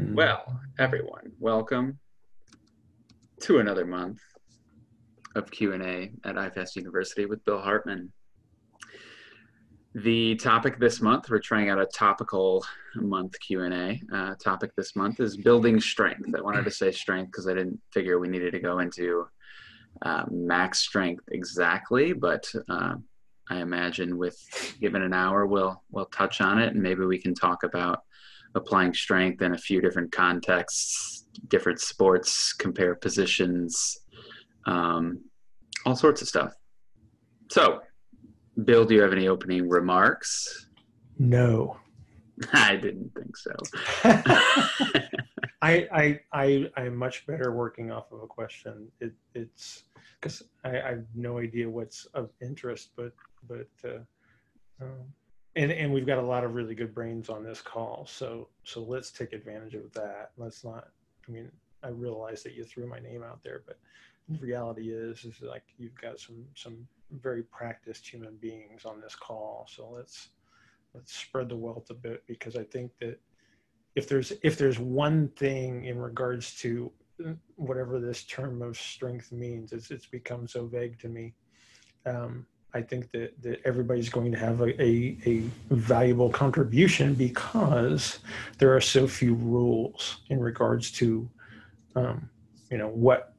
Well, everyone, welcome to another month of Q&A at IFAST University with Bill Hartman. The topic this month, we're trying out a topical month Q&A. Uh, topic this month is building strength. I wanted to say strength because I didn't figure we needed to go into uh, max strength exactly, but uh, I imagine with given an hour, we'll we'll touch on it, and maybe we can talk about applying strength in a few different contexts, different sports, compare positions, um, all sorts of stuff. So, Bill, do you have any opening remarks? No. I didn't think so. I, I I I'm much better working off of a question. It, it's because I, I, have no idea what's of interest, but but uh, um, and and we've got a lot of really good brains on this call, so so let's take advantage of that. Let's not. I mean, I realize that you threw my name out there, but the reality is is like you've got some some very practiced human beings on this call, so let's let's spread the wealth a bit because I think that if there's if there's one thing in regards to whatever this term of strength means, it's it's become so vague to me. Um, I think that, that everybody's going to have a, a, a, valuable contribution because there are so few rules in regards to, um, you know, what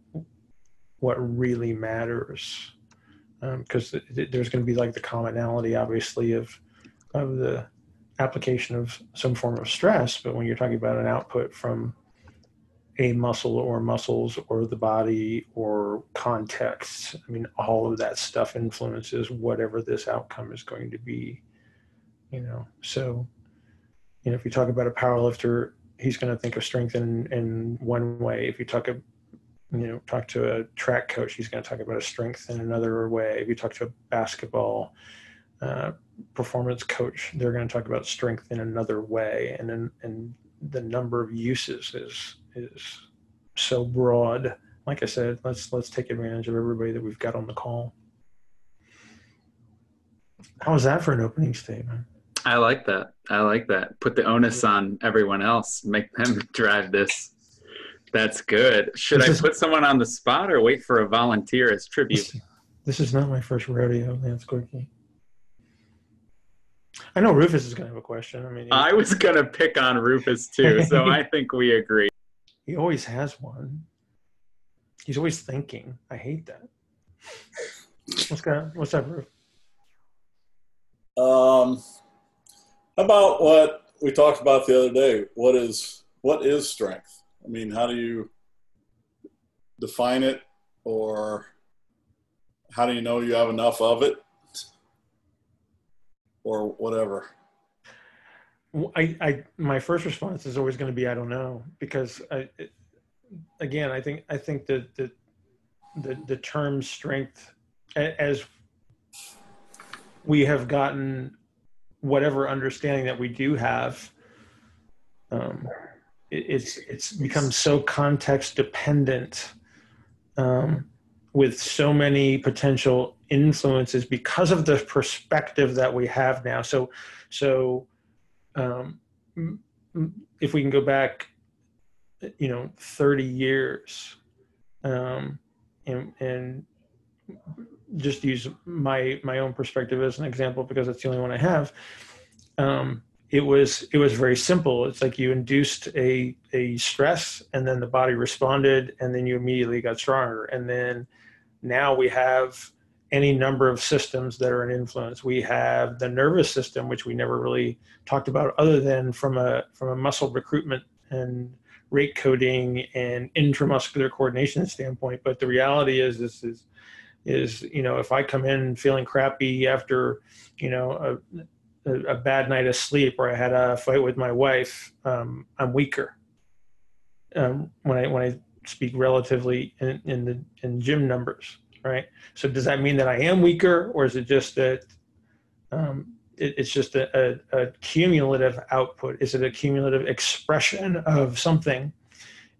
what really matters. Because um, there's going to be like the commonality, obviously, of of the application of some form of stress. But when you're talking about an output from a muscle or muscles or the body or context. I mean, all of that stuff influences whatever this outcome is going to be, you know. So, you know, if you talk about a power lifter, he's going to think of strength in, in one way. If you talk, a, you know, talk to a track coach, he's going to talk about a strength in another way. If you talk to a basketball uh, performance coach, they're going to talk about strength in another way. And then, and the number of uses is is so broad. Like I said, let's let's take advantage of everybody that we've got on the call. How was that for an opening statement? I like that. I like that. Put the onus on everyone else. Make them drive this. That's good. Should this I is, put someone on the spot or wait for a volunteer as tribute? This, this is not my first rodeo, Lance Goyke. I know Rufus is going to have a question. I mean, I was going to pick on Rufus too, so I think we agree. He always has one. He's always thinking. I hate that. What's going? What's up, Rufus? Um, about what we talked about the other day. What is what is strength? I mean, how do you define it, or how do you know you have enough of it? Or whatever? I, I, my first response is always going to be I don't know because I, it, again, I think I think that the, the the term strength as we have gotten whatever understanding that we do have, um, it, it's it's become so context dependent um, with so many potential influences because of the perspective that we have now. So, so um, if we can go back, you know, 30 years, um, and, and just use my my own perspective as an example because it's the only one I have. Um, it was it was very simple. It's like you induced a a stress, and then the body responded, and then you immediately got stronger. And then now we have any number of systems that are an influence. We have the nervous system, which we never really talked about, other than from a from a muscle recruitment and rate coding and intramuscular coordination standpoint. But the reality is, this is is you know if I come in feeling crappy after you know a, a, bad night of sleep or I had a fight with my wife, um, I'm weaker. Um, when I when I speak relatively in, in the in gym numbers right? So does that mean that I am weaker, or is it just that um, it, it's just a, a, a, cumulative output? Is it a cumulative expression of something?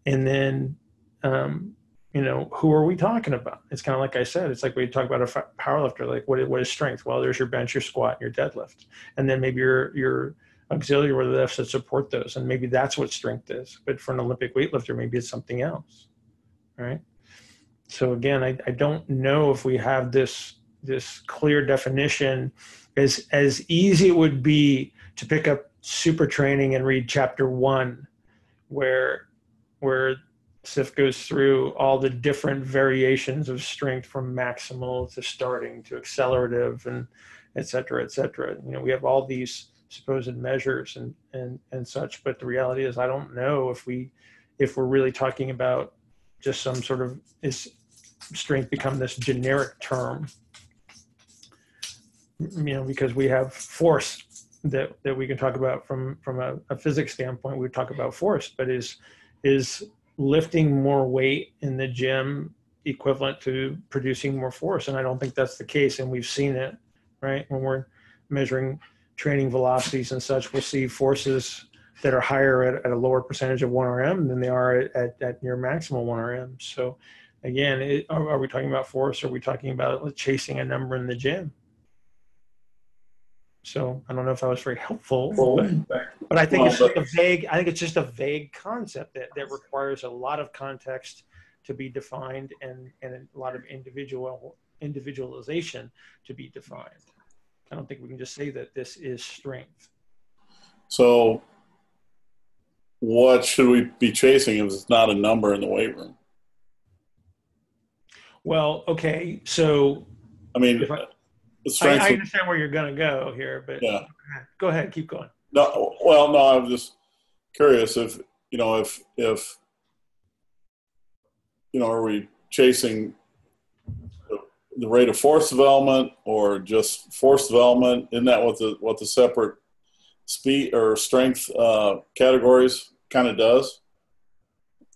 And then, um, you know, who are we talking about? It's kind of like I said. It's like we talk about a power lifter. Like, what, what is strength? Well, there's your bench, your squat, your deadlift, and then maybe your your auxiliary lifts that support those, and maybe that's what strength is. But for an Olympic weightlifter, maybe it's something else, right? So again, I, I don't know if we have this this clear definition. As as easy it would be to pick up Supertraining and read chapter one, where where Siff goes through all the different variations of strength from maximal to starting to accelerative and et cetera, et cetera. You know, we have all these supposed measures and, and, and such, but the reality is I don't know if we, if we're really talking about just some sort of, is strength become this generic term, you know, because we have force that, that we can talk about from, from a, a physics standpoint, we talk about force, but is, is lifting more weight in the gym equivalent to producing more force? And I don't think that's the case. And we've seen it, right? When we're measuring training velocities and such, we'll see forces that are higher at, at a lower percentage of 1RM than they are at, at, at near maximal 1RM. So again, it, are, are we talking about force? Or are we talking about chasing a number in the gym? So I don't know if that was very helpful, but, but I think it's just a vague. I think it's just a vague concept that, that requires a lot of context to be defined and, and a lot of individual individualization to be defined. I don't think we can just say that this is strength. So, what should we be chasing if it's not a number in the weight room? Well, okay, so I mean, I, I, I, understand where you're going to go here, but yeah. go ahead, keep going. No, well, no, I'm just curious if you know if if you know are we chasing the rate of force development or just force development? Isn't that what the what the separate speed or strength uh, categories kind of does?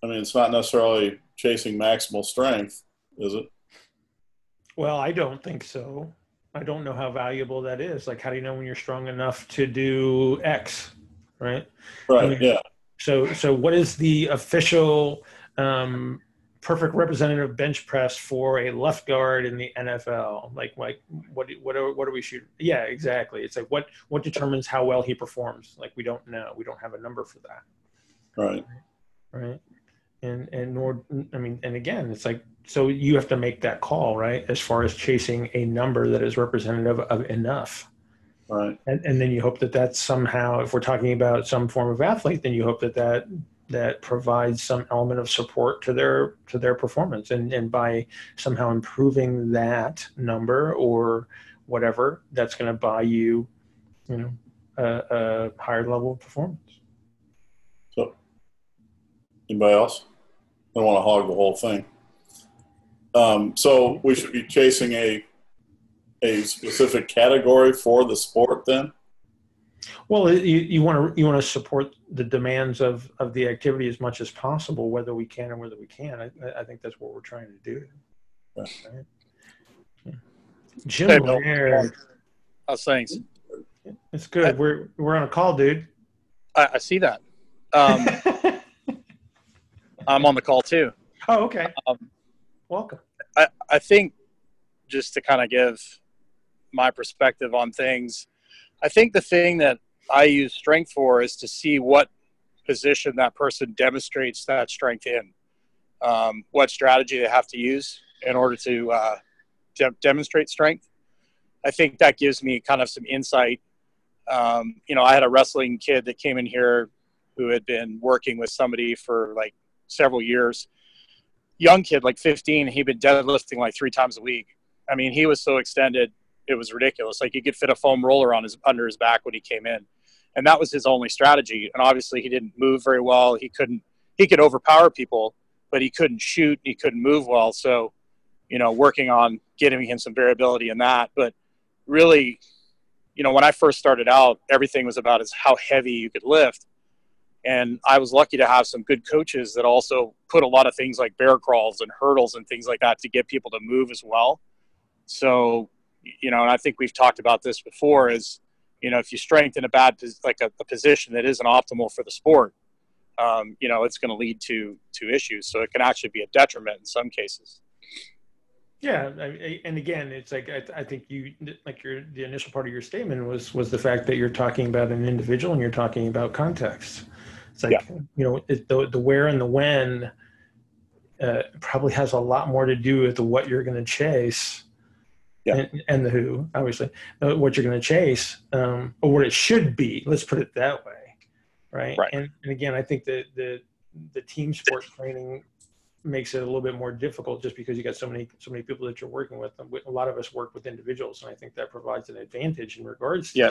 I mean, it's not necessarily chasing maximal strength, is it? Well, I don't think so. I don't know how valuable that is. Like, how do you know when you're strong enough to do X, right? Right. I mean, yeah. So, so what is the official um, perfect representative bench press for a left guard in the NFL? Like, like what what are, what are we shooting? Yeah, exactly. It's like what what determines how well he performs? Like, we don't know. We don't have a number for that. Right. Right. And and nor I mean, and again, it's like so you have to make that call, right? As far as chasing a number that is representative of enough. Right. And, and then you hope that that's somehow, if we're talking about some form of athlete, then you hope that that that provides some element of support to their to their performance, and and by somehow improving that number or whatever, that's going to buy you, you know, a, a higher level of performance. So, anybody else? I don't want to hog the whole thing. Um, so we should be chasing a a specific category for the sport then. Well, you, you want to you want to support the demands of of the activity as much as possible, whether we can or whether we can. I, I think that's what we're trying to do. Right. Yeah. Jim hey, Laird. How's things? It's good. I, we're we're on a call, dude. I, I see that. Um, I'm on the call too. Oh, okay. Um, welcome. I, I think just to kind of give my perspective on things, I think the thing that I use strength for is to see what position that person demonstrates that strength in, um, what strategy they have to use in order to uh, de- demonstrate strength. I think that gives me kind of some insight. Um, you know, I had a wrestling kid that came in here who had been working with somebody for like several years young kid, like 15, he'd been deadlifting like three times a week. I mean, he was so extended, it was ridiculous. Like he could fit a foam roller on his under his back when he came in, and that was his only strategy. And obviously, he didn't move very well. He couldn't. He could overpower people, but he couldn't shoot. He couldn't move well. So, you know, working on getting him some variability in that. But really, you know, when I first started out, everything was about is how heavy you could lift and I was lucky to have some good coaches that also put a lot of things like bear crawls and hurdles and things like that to get people to move as well. So, you know, and I think we've talked about this before is, you know, if you strengthen a bad, like a, a position that isn't optimal for the sport, um, you know, it's going to lead to, to issues. So it can actually be a detriment in some cases. Yeah, I, and again, it's like I, I, think you like your the initial part of your statement was was the fact that you're talking about an individual and you're talking about context. It's like yeah. you know it, the the where and the when uh, probably has a lot more to do with what you're going to chase, yeah. and, and, the who obviously uh, what you're going to chase um, or what it should be. Let's put it that way, right? Right. And, and again, I think that the the team sports training makes it a little bit more difficult just because you got so many so many people that you're working with. A lot of us work with individuals, and I think that provides an advantage in regards to yeah.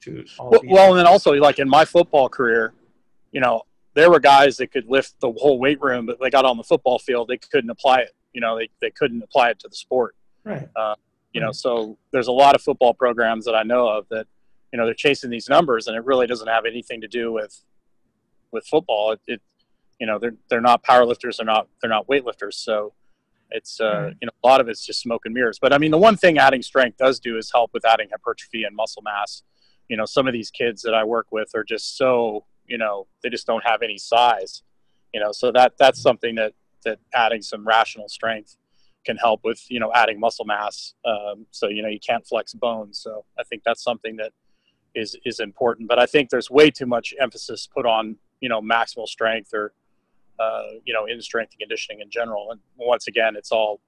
to well, well, and then also like in my football career, you know, there were guys that could lift the whole weight room, but they got on the football field, they couldn't apply it. You know, they they couldn't apply it to the sport. Right. Uh, you know, so there's a lot of football programs that I know of that, you know, they're chasing these numbers, and it really doesn't have anything to do with with football. It, it you know they're they're not powerlifters they're not they're not weightlifters so it's uh, you know a lot of it's just smoke and mirrors but i mean the one thing adding strength does do is help with adding hypertrophy and muscle mass you know some of these kids that i work with are just so you know they just don't have any size you know so that that's something that that adding some rational strength can help with you know adding muscle mass um, so you know you can't flex bones so i think that's something that is is important but i think there's way too much emphasis put on you know maximal strength or uh, you know, in strength and conditioning in general. And once again, it's all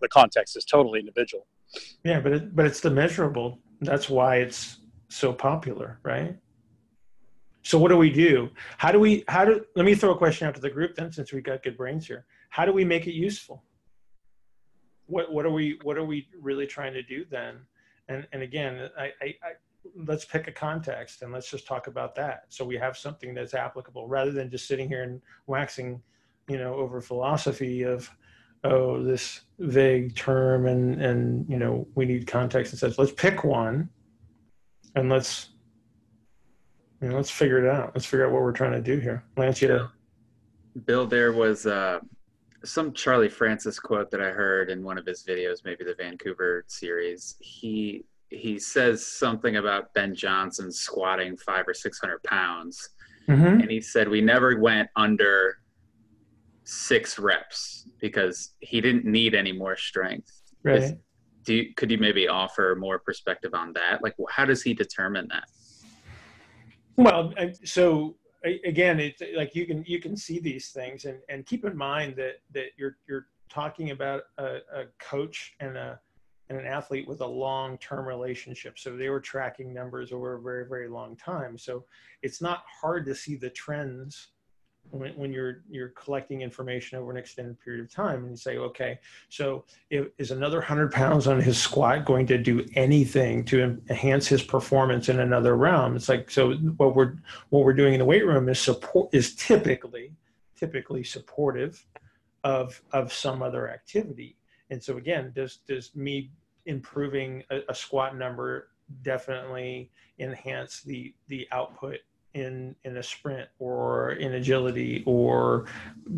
the context is totally individual. Yeah, but it, but it's the measurable. That's why it's so popular, right? So what do we do? How do we? How do? Let me throw a question out to the group then, since we got good brains here. How do we make it useful? What what are we what are we really trying to do then? And and again, I, I, I let's pick a context and let's just talk about that so we have something that's applicable rather than just sitting here and waxing you know over philosophy of oh this vague term and and you know we need context and such let's pick one and let's you know let's figure it out let's figure out what we're trying to do here lance you bill there was uh some charlie francis quote that i heard in one of his videos maybe the vancouver series he he says something about Ben Johnson squatting five or six hundred pounds, mm-hmm. and he said we never went under six reps because he didn't need any more strength. Right. Is, do you, could you maybe offer more perspective on that? Like, how does he determine that? Well, uh, so again, it's uh, like you can you can see these things, and and keep in mind that that you're you're talking about a, a coach and a and an athlete with a long-term relationship. So they were tracking numbers over a very, very long time. So it's not hard to see the trends when, when you're you're collecting information over an extended period of time, and you say, okay, so if, is another hundred pounds on his squat going to do anything to enhance his performance in another realm? It's like so what we're what we're doing in the weight room is support is typically typically supportive of of some other activity and so again, does does me improving a, a squat number definitely enhance the the output in in a sprint or in agility or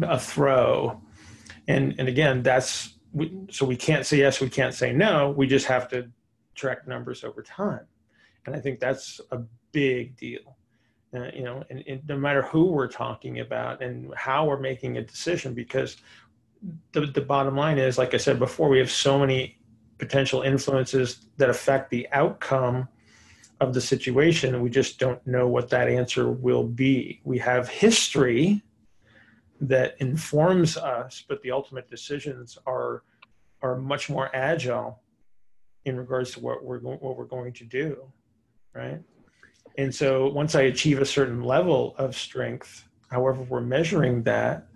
a throw? And and again, that's so we can't say yes, we can't say no. We just have to track numbers over time, and I think that's a big deal. Uh, you know, and, and, no matter who we're talking about and how we're making a decision, because the, the bottom line is, like I said before, we have so many potential influences that affect the outcome of the situation, we just don't know what that answer will be. We have history that informs us, but the ultimate decisions are are much more agile in regards to what we're what we're going to do, right? And so once I achieve a certain level of strength, however we're measuring that,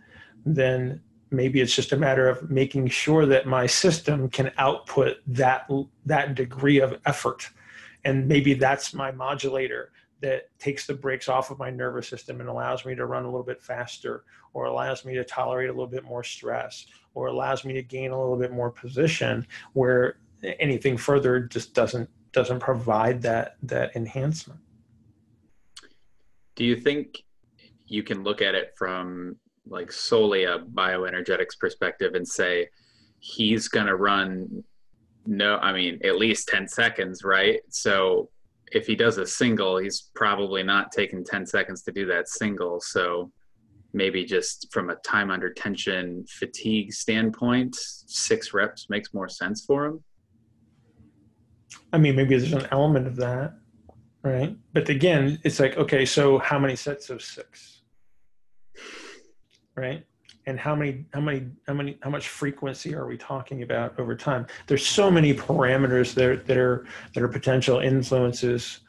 then maybe it's just a matter of making sure that my system can output that that degree of effort and maybe that's my modulator that takes the brakes off of my nervous system and allows me to run a little bit faster or allows me to tolerate a little bit more stress or allows me to gain a little bit more position where anything further just doesn't doesn't provide that that enhancement. Do you think you can look at it from like solely a bioenergetics perspective and say he's going to run no i mean at least 10 seconds right so if he does a single he's probably not taking 10 seconds to do that single so maybe just from a time under tension fatigue standpoint, six reps makes more sense for him. I mean, maybe there's an element of that, right? But again, it's like, okay, so how many sets of six? Right? And how many, how many, how many, how much frequency are we talking about over time? There's so many parameters that are, that are, that are potential influences,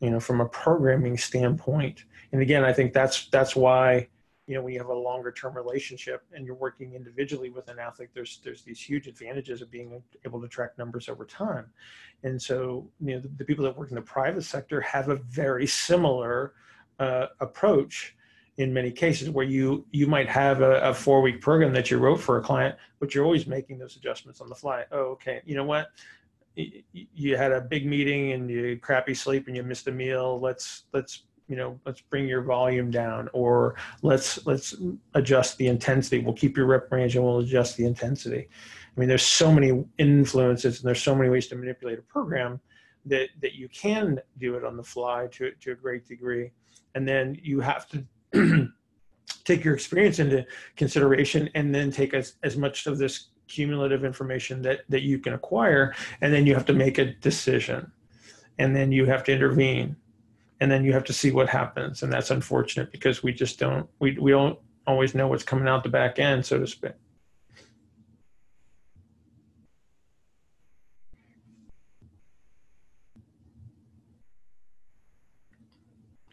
you know, from a programming standpoint. And again, I think that's, that's why, you know when you have a longer term relationship and you're working individually with an athlete there's there's these huge advantages of being able to track numbers over time and so you know the, the people that work in the private sector have a very similar uh, approach in many cases where you you might have a, a four week program that you wrote for a client but you're always making those adjustments on the fly. Oh okay you know what? You had a big meeting and you crappy sleep and you missed a meal. Let's let's you know let's bring your volume down or let's let's adjust the intensity. We'll keep your rep range and we'll adjust the intensity. I mean there's so many influences and there's so many ways to manipulate a program that that you can do it on the fly to to a great degree. And then you have to take your experience into consideration and then take as, as much of this cumulative information that that you can acquire and then you have to make a decision. And then you have to intervene. And then you have to see what happens. And that's unfortunate because we just don't we, we don't always know what's coming out the back end so to speak.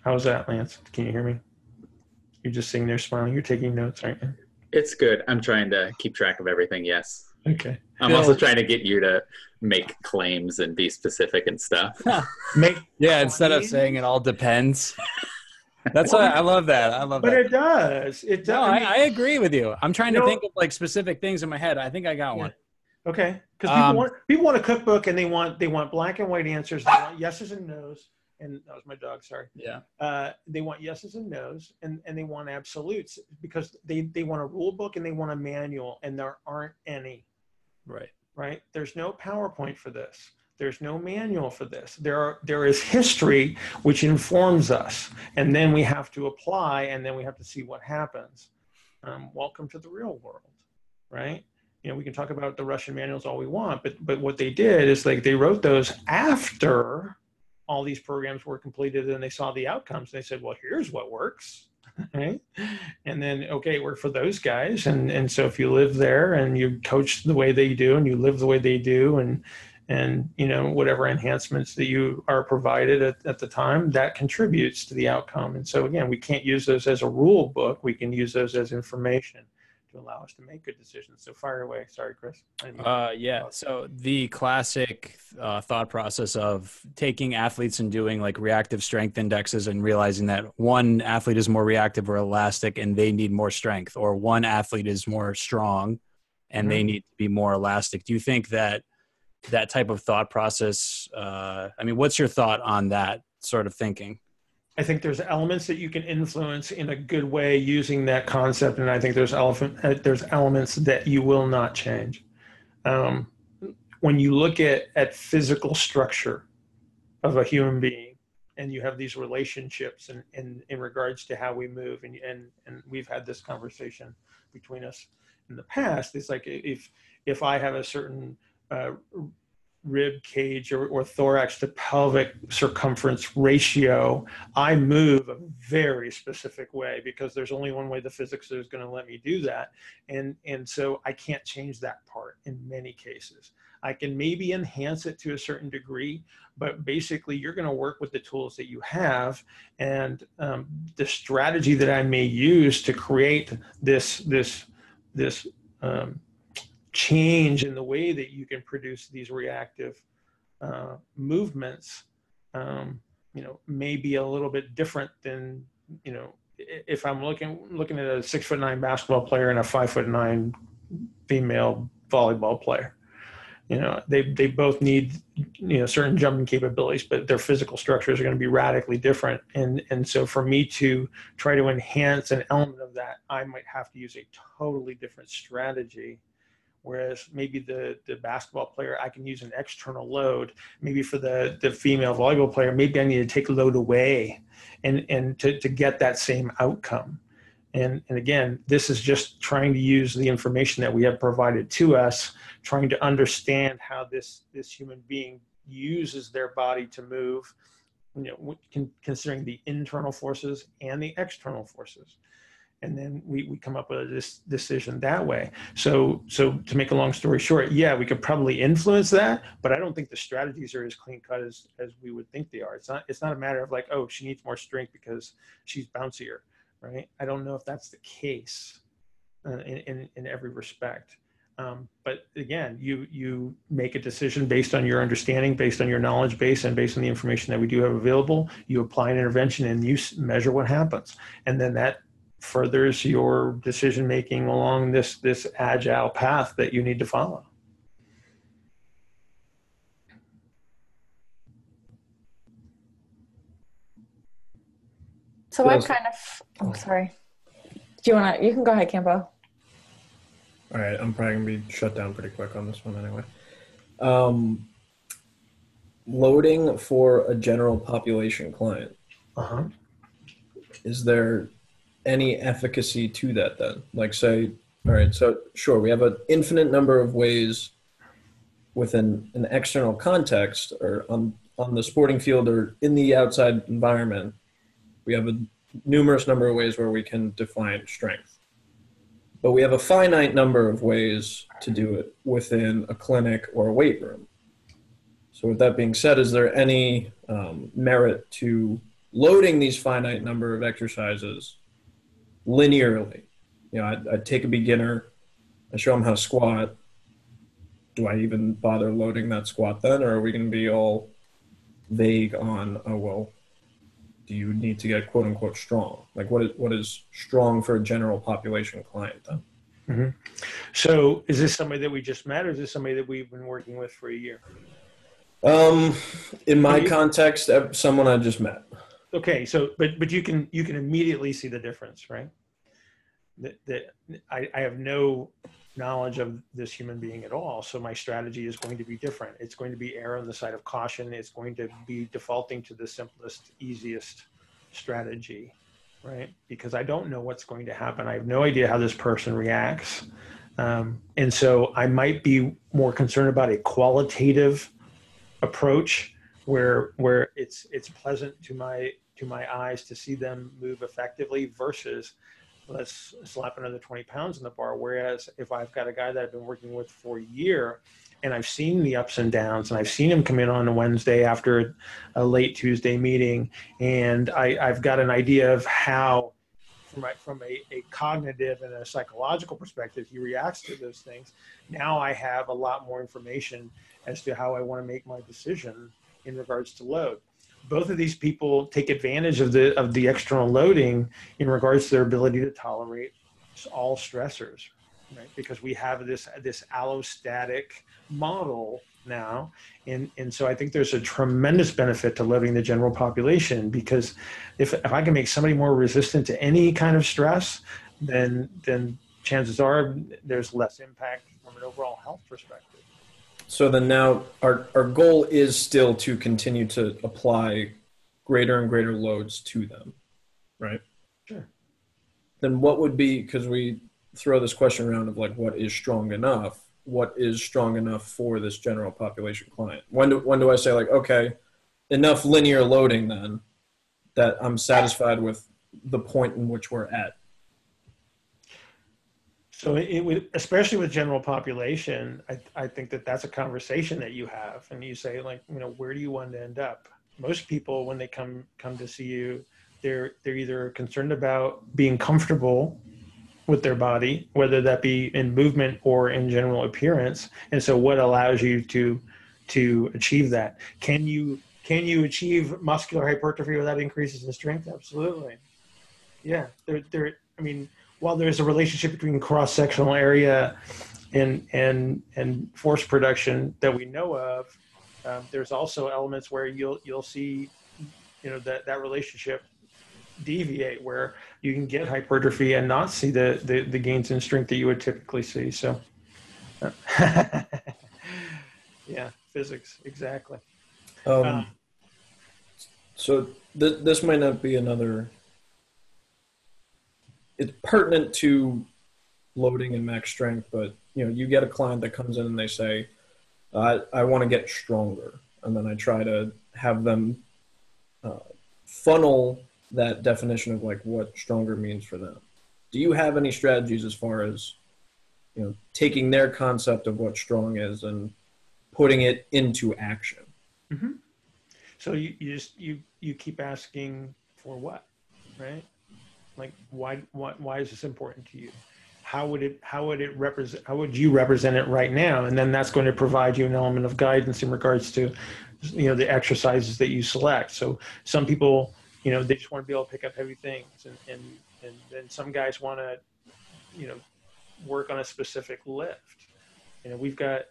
How's that lance? Can you hear me you're just sitting there smiling you're taking notes aren't you it's good i'm trying to keep track of everything yes Okay. I'm also trying to get you to make claims and be specific and stuff. make yeah, instead of saying it all depends. That's why I love that. I love but that. But it does. It does. No, I, I, agree with you. I'm trying to know, think of like specific things in my head. I think I got yeah. one. Okay, because people um, want people want a cookbook and they want they want black and white answers. They want yeses and nos. And that was my dog. Sorry. Yeah. Uh, they want yeses and nos, and and they want absolutes because they they want a rule book and they want a manual, and there aren't any. Right. Right. There's no PowerPoint for this. There's no manual for this. There are there is history which informs us, and then we have to apply, and then we have to see what happens. Um, welcome to the real world, right? You know, we can talk about the Russian manuals all we want, but but what they did is like they wrote those after all these programs were completed, and they saw the outcomes. They said, well, here's what works right? And then okay, work for those guys, and and so if you live there and you coach the way they do, and you live the way they do, and and you know whatever enhancements that you are provided at, at the time that contributes to the outcome and so again we can't use those as a rule book we can use those as information to allow us to make good decisions. So fire away. Sorry, Chris. Uh, yeah. So the classic uh, thought process of taking athletes and doing like reactive strength indexes and realizing that one athlete is more reactive or elastic and they need more strength, or one athlete is more strong and mm-hmm. they need to be more elastic. Do you think that that type of thought process? Uh, I mean, what's your thought on that sort of thinking? I think there's elements that you can influence in a good way using that concept, and I think there's elephant, uh, there's elements that you will not change. Um, when you look at at physical structure of a human being, and you have these relationships in, in, in regards to how we move, and, and and we've had this conversation between us in the past. It's like if if I have a certain uh, rib cage or, or, thorax to pelvic circumference ratio, I move a very specific way because there's only one way the physics is going to let me do that. And, and so I can't change that part in many cases. I can maybe enhance it to a certain degree, but basically you're going to work with the tools that you have and um, the strategy that I may use to create this, this, this, um, change in the way that you can produce these reactive uh, movements, um, you know, may be a little bit different than, you know, if I'm looking looking at a six foot nine basketball player and a five foot nine female volleyball player. You know, they they both need you know certain jumping capabilities, but their physical structures are going to be radically different. And and so for me to try to enhance an element of that, I might have to use a totally different strategy whereas maybe the the basketball player i can use an external load. Maybe for the the female volleyball player maybe i need to take load away and and to, to get that same outcome. And, and again, this is just trying to use the information that we have provided to us, trying to understand how this, this human being uses their body to move, you know, considering the internal forces and the external forces and then we, we come up with this decision that way. So so to make a long story short yeah we could probably influence that but i don't think the strategies are as clean cut as as we would think they are. It's not it's not a matter of like oh she needs more strength because she's bouncier right? I don't know if that's the case uh, in, in in every respect. Um, but again, you you make a decision based on your understanding, based on your knowledge base, and based on the information that we do have available. You apply an intervention and you measure what happens, and then that furthers your decision making along this this agile path that you need to follow. So i'm kind of oh sorry. Do you want to you can go ahead campo all right i'm probably going to be shut down pretty quick on this one anyway. Um, loading for a general population client. Uh-huh. is there any efficacy to that then? Like say, all right, so sure, we have an infinite number of ways within an external context or on on the sporting field or in the outside environment, we have a numerous number of ways where we can define strength. But we have a finite number of ways to do it within a clinic or a weight room. So, with that being said, is there any um, merit to loading these finite number of exercises linearly. You know, I'd, I'd take a beginner, I show them how to squat. Do I even bother loading that squat then, or are we going to be all vague on, oh well, do you need to get quote unquote strong? Like what is what is strong for a general population client then? Mm-hmm. So is this somebody that we just met, or is this somebody that we've been working with for a year? Um, in my context, someone I just met. Okay, so but but you can you can immediately see the difference, right? that, that I, I have no knowledge of this human being at all. So my strategy is going to be different. It's going to be err on the side of caution. It's going to be defaulting to the simplest, easiest strategy, right? Because I don't know what's going to happen. I have no idea how this person reacts. Um, and so I might be more concerned about a qualitative approach where where it's it's pleasant to my to my eyes to see them move effectively versus let's slap another 20 pounds in the bar. Whereas if I've got a guy that I've been working with for a year and I've seen the ups and downs and I've seen him come in on a Wednesday after a late Tuesday meeting and I, i've got an idea of how from, a, from a, a cognitive and a psychological perspective he reacts to those things. Now I have a lot more information as to how I want to make my decision in regards to load. Both of these people take advantage of the of the external loading in regards to their ability to tolerate all stressors right? Because we have this this allostatic model now. And and so i think there's a tremendous benefit to loading the general population because if if i can make somebody more resistant to any kind of stress then then chances are there's less impact from an overall health perspective so then now our, our goal is still to continue to apply greater and greater loads to them, right? Sure. Then what would be, because we throw this question around of like, what is strong enough? What is strong enough for this general population client? When do, when do I say like, okay, enough linear loading then that I'm satisfied with the point in which we're at? So it would, especially with general population, I, I think that that's a conversation that you have, and you say like, you know, where do you want to end up? Most people, when they come come to see you, they're they're either concerned about being comfortable with their body, whether that be in movement or in general appearance. And so, what allows you to to achieve that? Can you can you achieve muscular hypertrophy without increases in strength? Absolutely. Yeah, there there. I mean while there's a relationship between cross sectional area and and and force production that we know of, um, there's also elements where you'll you'll see, you know, that that relationship deviate where you can get hypertrophy and not see the the, the gains in strength that you would typically see. So, uh, yeah, physics exactly. Um, uh, so th- this might not be another it's pertinent to loading and max strength, but you know, you get a client that comes in and they say, I, want to get stronger. And then I try to have them uh, funnel that definition of like what stronger means for them. Do you have any strategies as far as, you know, taking their concept of what strong is and putting it into action? Mm-hmm. So you, you just, you, you keep asking for what, right? Like why, why, why is this important to you? how would it how would it represent how would you represent it right now? And then that's going to provide you an element of guidance in regards to you know the exercises that you select. So some people you know they just want to be able to pick up heavy things and and and then some guys want to you know work on a specific lift. You know we've got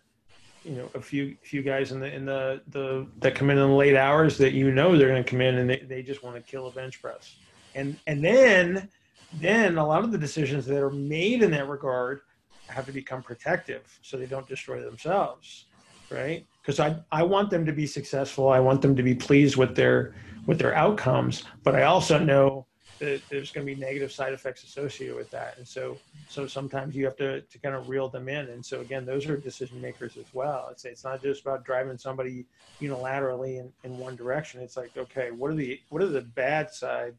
you know a few few guys in the in the the that come in in the late hours that you know they're going to come in and they, they just want to kill a bench press and and then then a lot of the decisions that are made in that regard have to become protective so they don't destroy themselves right? Because I, I want them to be successful. I want them to be pleased with their with their outcomes. But i also know that there's going to be negative side effects associated with that. And so so sometimes you have to, to kind of reel them in. And so again those are decision makers as well. It's, it's not just about driving somebody unilaterally in, in one direction. It's like okay what are the what are the bad side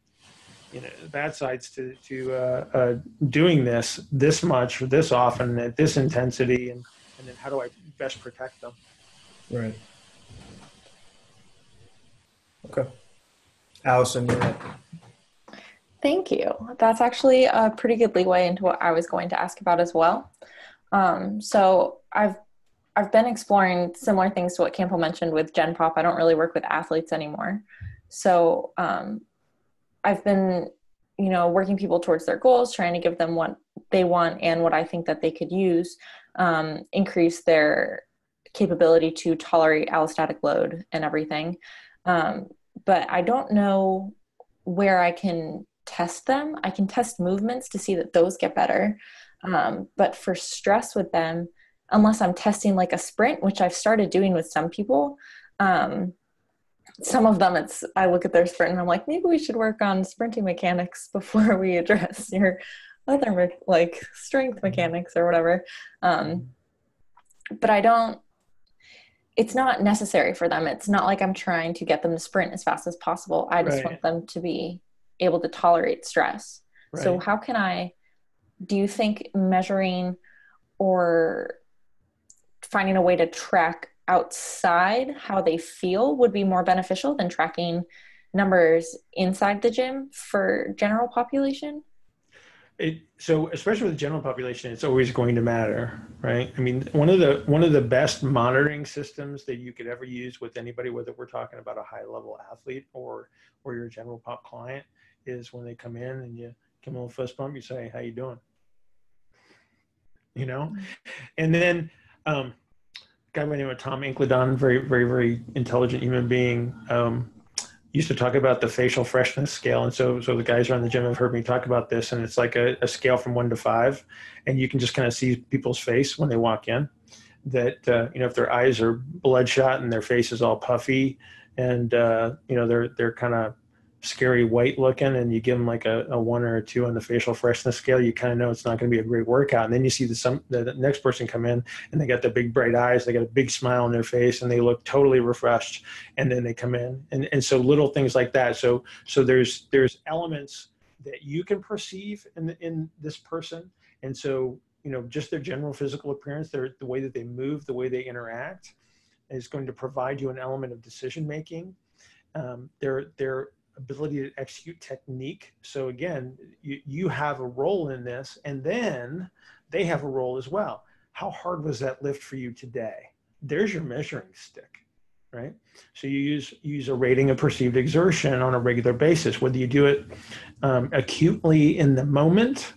you know the bad sides to to uh, uh, doing this this much or this often at this intensity and and then how do I best protect them right okay Allison you're up. Thank you. That's actually a pretty good leeway into what I was going to ask about as well. Um, so I've I've been exploring similar things to what Campbell mentioned with Gen Pop. I don't really work with athletes anymore, so um, I've been, you know, working people towards their goals, trying to give them what they want and what I think that they could use, um, increase their capability to tolerate allostatic load and everything. Um, but I don't know where I can test them. I can test movements to see that those get better. Um, but for stress with them, unless I'm testing like a sprint, which I've started doing with some people, um, some of them it's i look at their sprint and i'm like maybe we should work on sprinting mechanics before we address your other like strength mechanics or whatever um, but i don't it's not necessary for them it's not like i'm trying to get them to sprint as fast as possible i just right. want them to be able to tolerate stress right. so how can i do you think measuring or finding a way to track outside how they feel would be more beneficial than tracking numbers inside the gym for general population? It, so especially with the general population, it's always going to matter, right? I mean, one of the one of the best monitoring systems that you could ever use with anybody, whether we're talking about a high level athlete or or your general pop client, is when they come in and you come in with fist bump, you say, "How you doing?" You know, mm-hmm. and then um, guy by the name of Tom Incledon, very, very, very intelligent human being, um, used to talk about the facial freshness scale. And so, so the guys around the gym have heard me talk about this, and it's like a, a scale from one to five, and you can just kind of see people's face when they walk in. That uh, you know, if their eyes are bloodshot and their face is all puffy, and uh, you know they're they're kind of scary white looking and you give them like a, a one or a two on the facial freshness scale, you kind of know it's not going to be a great workout. And then you see the, some, the, next person come in and they got the big bright eyes, they got a big smile on their face and they look totally refreshed. And then they come in. And, and so little things like that. So, so there's, there's elements that you can perceive in, the, in this person. And so, you know, just their general physical appearance, their, the way that they move, the way they interact is going to provide you an element of decision making. Um, their, their ability to execute technique. So again, you, you have a role in this, and then they have a role as well. How hard was that lift for you today? There's your measuring stick, right? So you use use a rating of perceived exertion on a regular basis. Whether you do it um, acutely in the moment,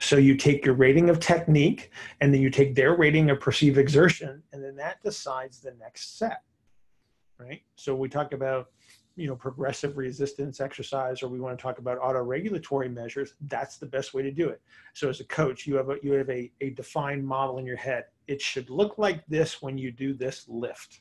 so you take your rating of technique, and then you take their rating of perceived exertion, and then that decides the next set, right? So we talk about you know progressive resistance exercise or we want to talk about auto regulatory measures that's the best way to do it. So as a coach you have a you have a, a defined model in your head. It should look like this when you do this lift.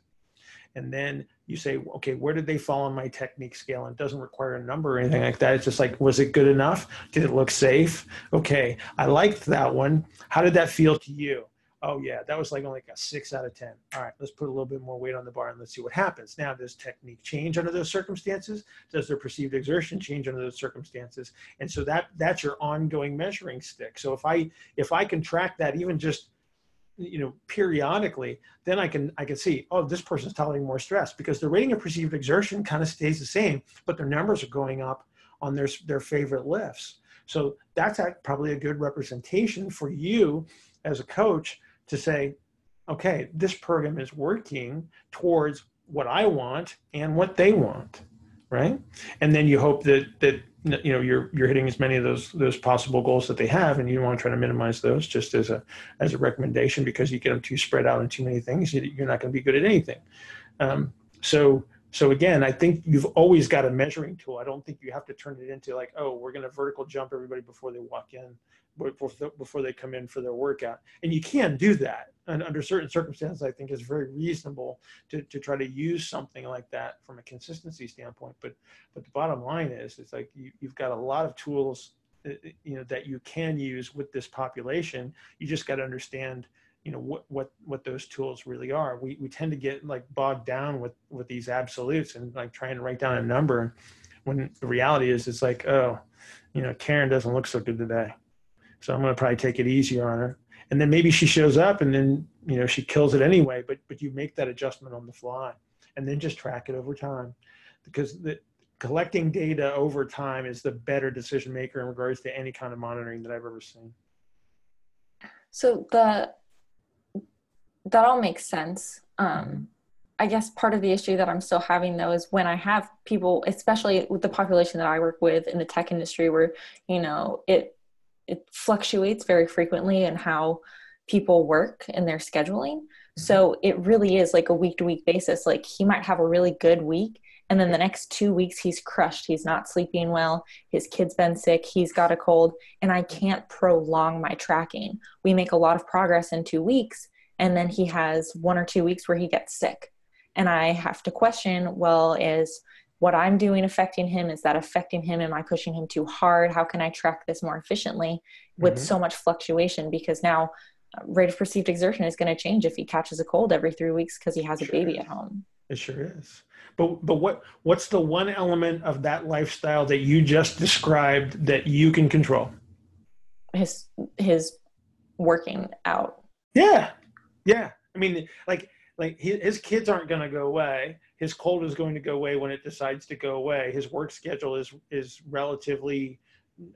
And then you say okay where did they fall on my technique scale? And it doesn't require a number or anything like that. It's just like was it good enough? Did it look safe? Okay i liked that one. How did that feel to you oh yeah that was like only like a six out of ten. All right let's put a little bit more weight on the bar and let's see what happens. Now does technique change under those circumstances? Does their perceived exertion change under those circumstances? And so that that's your ongoing measuring stick. So if i if i can track that even just you know periodically then i can i can see oh this person's tolerating more stress because the rating of perceived exertion kind of stays the same but their numbers are going up on their their favorite lifts. So that's probably a good representation for you as a coach to say okay this program is working towards what i want and what they want right? And then you hope that that you know you're you're hitting as many of those those possible goals that they have and you want to try to minimize those just as a as a recommendation because you get them too spread out in too many things you're not going to be good at anything. Um, so so again i think you've always got a measuring tool. I don't think you have to turn it into like oh we're going to vertical jump everybody before they walk in before they come in for their workout. And you can do that. And under certain circumstances, I think is very reasonable to, to try to use something like that from a consistency standpoint. But but the bottom line is, it's like you, you've got a lot of tools, uh, uh, you know, that you can use with this population. You just got to understand, you know, what what what those tools really are. We we tend to get like bogged down with with these absolutes and like trying to write down a number, when the reality is, it's like, oh, you know, Karen doesn't look so good today so I'm going to probably take it easier on her. And then maybe she shows up and then, you know, she kills it anyway, but, but you make that adjustment on the fly and then just track it over time because the, collecting data over time is the better decision maker in regards to any kind of monitoring that I've ever seen. So the, that all makes sense. Um, I guess part of the issue that I'm still having though is when I have people, especially with the population that I work with in the tech industry, where you know it it fluctuates very frequently in how people work and their scheduling. Mm-hmm. So it really is like a week to week basis. Like he might have a really good week and then the next two weeks he's crushed. He's not sleeping well. His kid's been sick. He's got a cold and I can't prolong my tracking. We make a lot of progress in two weeks and then he has one or two weeks where he gets sick. And I have to question, well, is what I'm doing affecting him? Is that affecting him? Am I pushing him too hard? How can I track this more efficiently with mm-hmm. so much fluctuation? Because now uh, rate of perceived exertion is going to change if he catches a cold every three weeks because he has a baby is. at home. It sure is. But but what what's the one element of that lifestyle that you just described that you can control? His his working out. Yeah, yeah. I mean, like like his kids aren't going to go away his cold is going to go away when it decides to go away. His work schedule is is relatively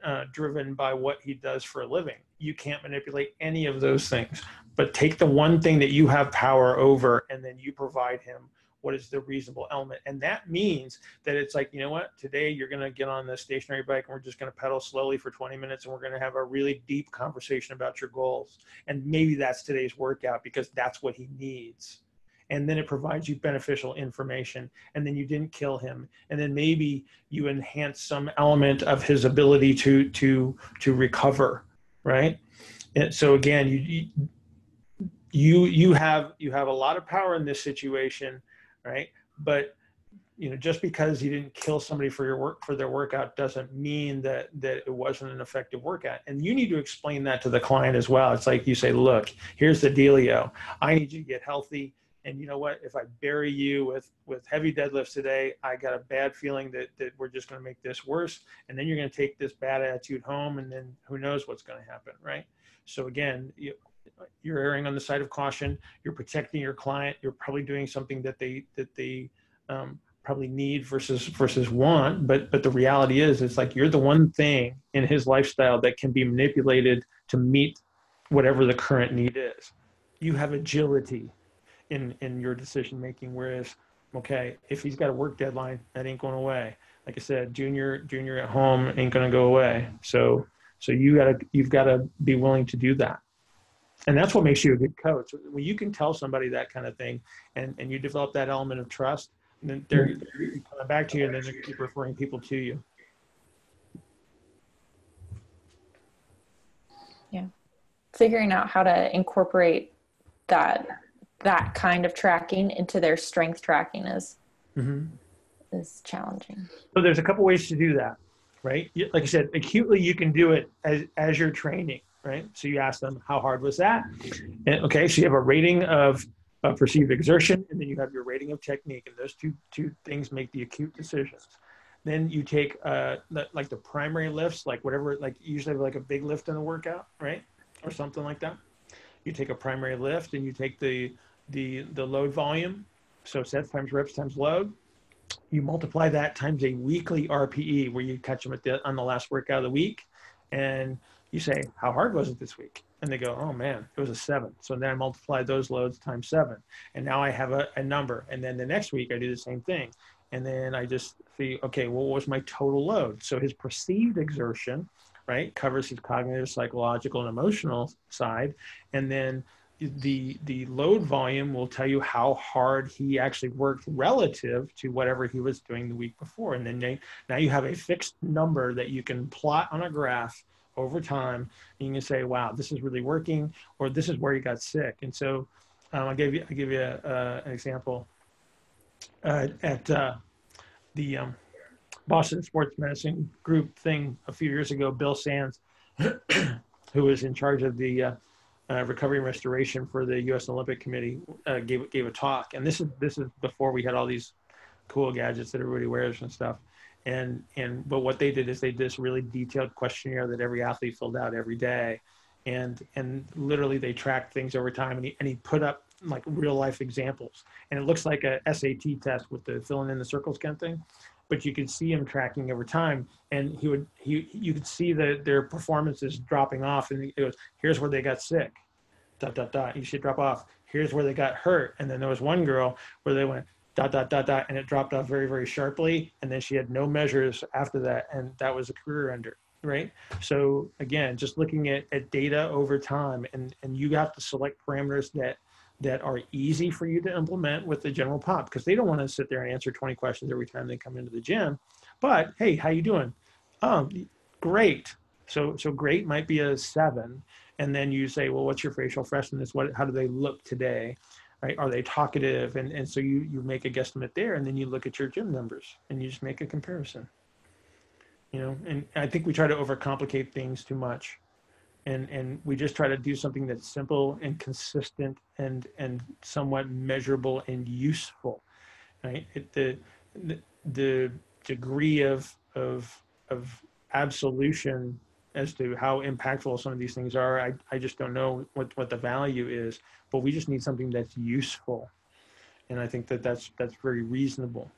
uh, driven by what he does for a living. You can't manipulate any of those things, but take the one thing that you have power over, and then you provide him what is the reasonable element. And that means that it's like, you know what, today you're going to get on the stationary bike and we're just going to pedal slowly for 20 minutes and we're going to have a really deep conversation about your goals. And maybe that's today's workout because that's what he needs and then it provides you beneficial information and then you didn't kill him. And then maybe you enhance some element of his ability to to to recover right? And so again you you you have you have a lot of power in this situation right? But you know just because you didn't kill somebody for your work for their workout doesn't mean that that it wasn't an effective workout. And you need to explain that to the client as well. It's like you say look here's the dealio. I need you to get healthy and you know what if i bury you with with heavy deadlifts today i got a bad feeling that that we're just going to make this worse and then you're going to take this bad attitude home and then who knows what's going to happen right? So again you, you're erring on the side of caution. You're protecting your client. You're probably doing something that they that they um, probably need versus versus want but but the reality is it's like you're the one thing in his lifestyle that can be manipulated to meet whatever the current need is. You have agility in in your decision making. Whereas, okay, if he's got a work deadline, that ain't going away. Like I said, junior junior at home ain't going to go away. So so you gotta you've got to be willing to do that. And that's what makes you a good coach. When you can tell somebody that kind of thing, and and you develop that element of trust, and then they're, they're coming back to you, and then they keep referring people to you. Yeah, figuring out how to incorporate that that kind of tracking into their strength tracking is hmm is challenging. So there's a couple ways to do that, right? Like I said, acutely you can do it as as you're training, right? So you ask them how hard was that, and okay, so you have a rating of uh, perceived exertion, and then you have your rating of technique, and those two two things make the acute decisions. Then you take uh, the, like the primary lifts, like whatever, like you usually have like a big lift in a workout, right, or something like that. You take a primary lift, and you take the the the load volume, so sets times reps times load, you multiply that times a weekly RPE where you catch them at the on the last workout of the week, and you say, "How hard was it this week?" And they go, "Oh man, it was a seven. So then I multiply those loads times seven, and now I have a, a number. And then the next week I do the same thing, and then I just see, okay, well, what was my total load? So his perceived exertion, right, covers his cognitive, psychological, and emotional side, and then the the load volume will tell you how hard he actually worked relative to whatever he was doing the week before. And then they, now you have a fixed number that you can plot on a graph over time and you can say wow this is really working or this is where you got sick. And so um, i gave you i give you a, uh, an example. Uh, at uh, the um, boston sports medicine group thing a few years ago bill sands who was in charge of the uh, recovery and restoration for the U.S. Olympic Committee uh, gave gave a talk, and this is this is before we had all these cool gadgets that everybody wears and stuff. And and but what they did is they did this really detailed questionnaire that every athlete filled out every day, and and literally they tracked things over time, and he and he put up like real life examples, and it looks like a SAT test with the filling in the circles kind of thing. But you could see him tracking over time, and he would he you could see that their performances dropping off, and it goes here's where they got sick. Dot dot dot you should drop off. Here's where they got hurt. And then there was one girl where they went dot dot dot dot and it dropped off very very sharply and then she had no measures after that and that was a career ender right? So again just looking at, at data over time and and you have to select parameters that that are easy for you to implement with the general pop because they don't want to sit there and answer 20 questions every time they come into the gym. But hey how you doing? Um great. So so great might be a seven and then you say well what's your facial freshness? What how do they look today? Right? Are they talkative? And and so you you make a guesstimate there and then you look at your gym numbers and you just make a comparison. You know and i think we try to overcomplicate things too much and and we just try to do something that's simple and consistent and and somewhat measurable and useful right it, the, the the degree of of of absolution as to how impactful some of these things are. I, I just don't know what, what the value is, but we just need something that's useful. And I think that that's, that's very reasonable.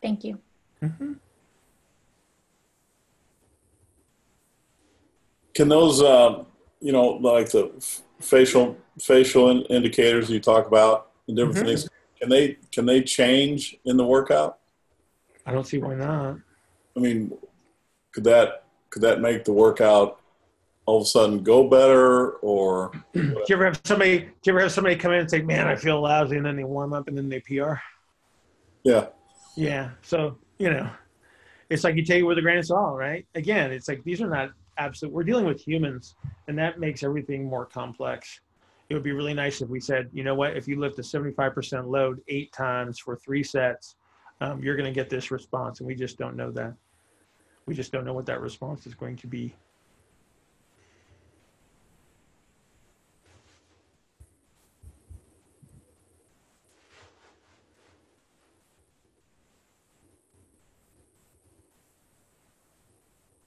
Thank you. Mm-hmm. Can those, uh, you know, like the facial facial in- indicators you talk about, and different Mhm. things, can they can they change in the workout? I don't see why not. I mean, could that could that make the workout all of a sudden go better, or Do you ever have somebody, do you ever have somebody come in and say, man, I feel lousy, and then they warm up and then they PR? yeah, Yeah. So, you know, it's like you take it with a grain of salt, right? Again, it's like these are not absolute. We're dealing with humans, and that makes everything more complex. It would be really nice if we said, you know what, if you lift a 75% load eight times for three sets, um, you're going to get this response. And we just don't know that. We just don't know what that response is going to be.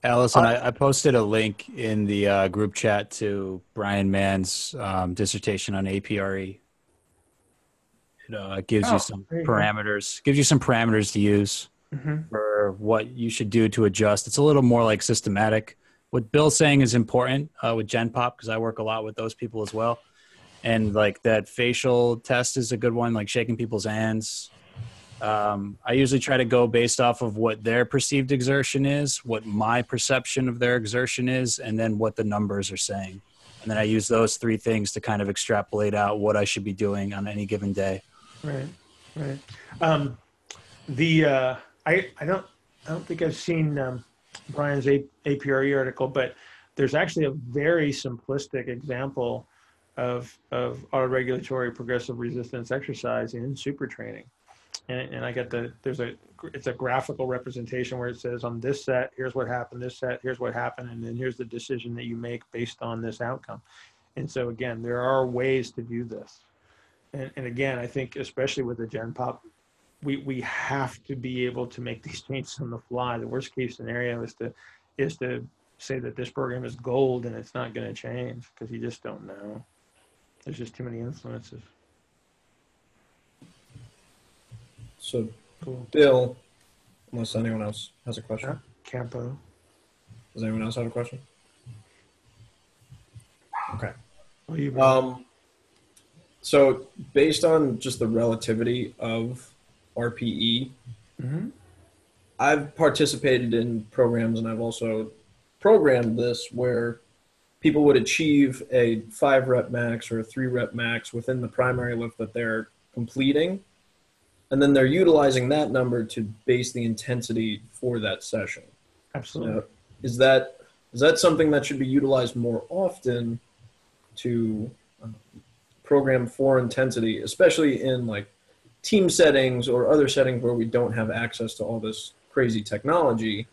Allison, I, I posted a link in the uh, group chat to Bryan Mann's um, dissertation on APRE. It uh, gives Oh, you some there you go. parameters, gives you some parameters to use Mhm. for what you should do to adjust. It's a little more like systematic. What Bill's saying is important uh, with Gen Pop because I work a lot with those people as well. And like that facial test is a good one, like shaking people's hands. Um, I usually try to go based off of what their perceived exertion is, what my perception of their exertion is, and then what the numbers are saying. And then I use those three things to kind of extrapolate out what I should be doing on any given day. Right, right. Um, the uh, I I don't I don't think I've seen um, Bryan's A- APRE article, but there's actually a very simplistic example of of autoregulatory progressive resistance exercise in Supertraining and, and I get the there's a it's a graphical representation where it says on this set here's what happened this set here's what happened and then here's the decision that you make based on this outcome. And so again there are ways to do this. And, and again I think especially with the Gen Pop we we have to be able to make these changes on the fly. The worst case scenario is to is to say that this program is gold and it's not going to change because you just don't know. There's just too many influences So, Bill, unless anyone else has a question. Campo. Does anyone else have a question? Okay. You Um, so, based on just the relativity of RPE, Mhm. I've participated in programs and I've also programmed this where people would achieve a five rep max or a three rep max within the primary lift that they're completing. And then they're utilizing that number to base the intensity for that session. Absolutely. Now, is that is that something that should be utilized more often to um, program for intensity, especially in like team settings or other settings where we don't have access to all this crazy technology,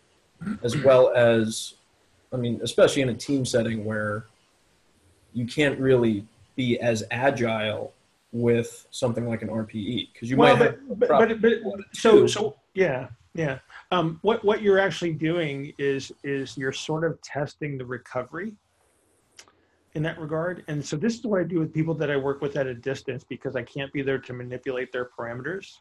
as well as, I mean, especially in a team setting where you can't really be as agile with something like an RPE because you well, might have but, but, but, but so too. so yeah yeah. Um, what what you're actually doing is is you're sort of testing the recovery in that regard. And so this is what I do with people that I work with at a distance because I can't be there to manipulate their parameters.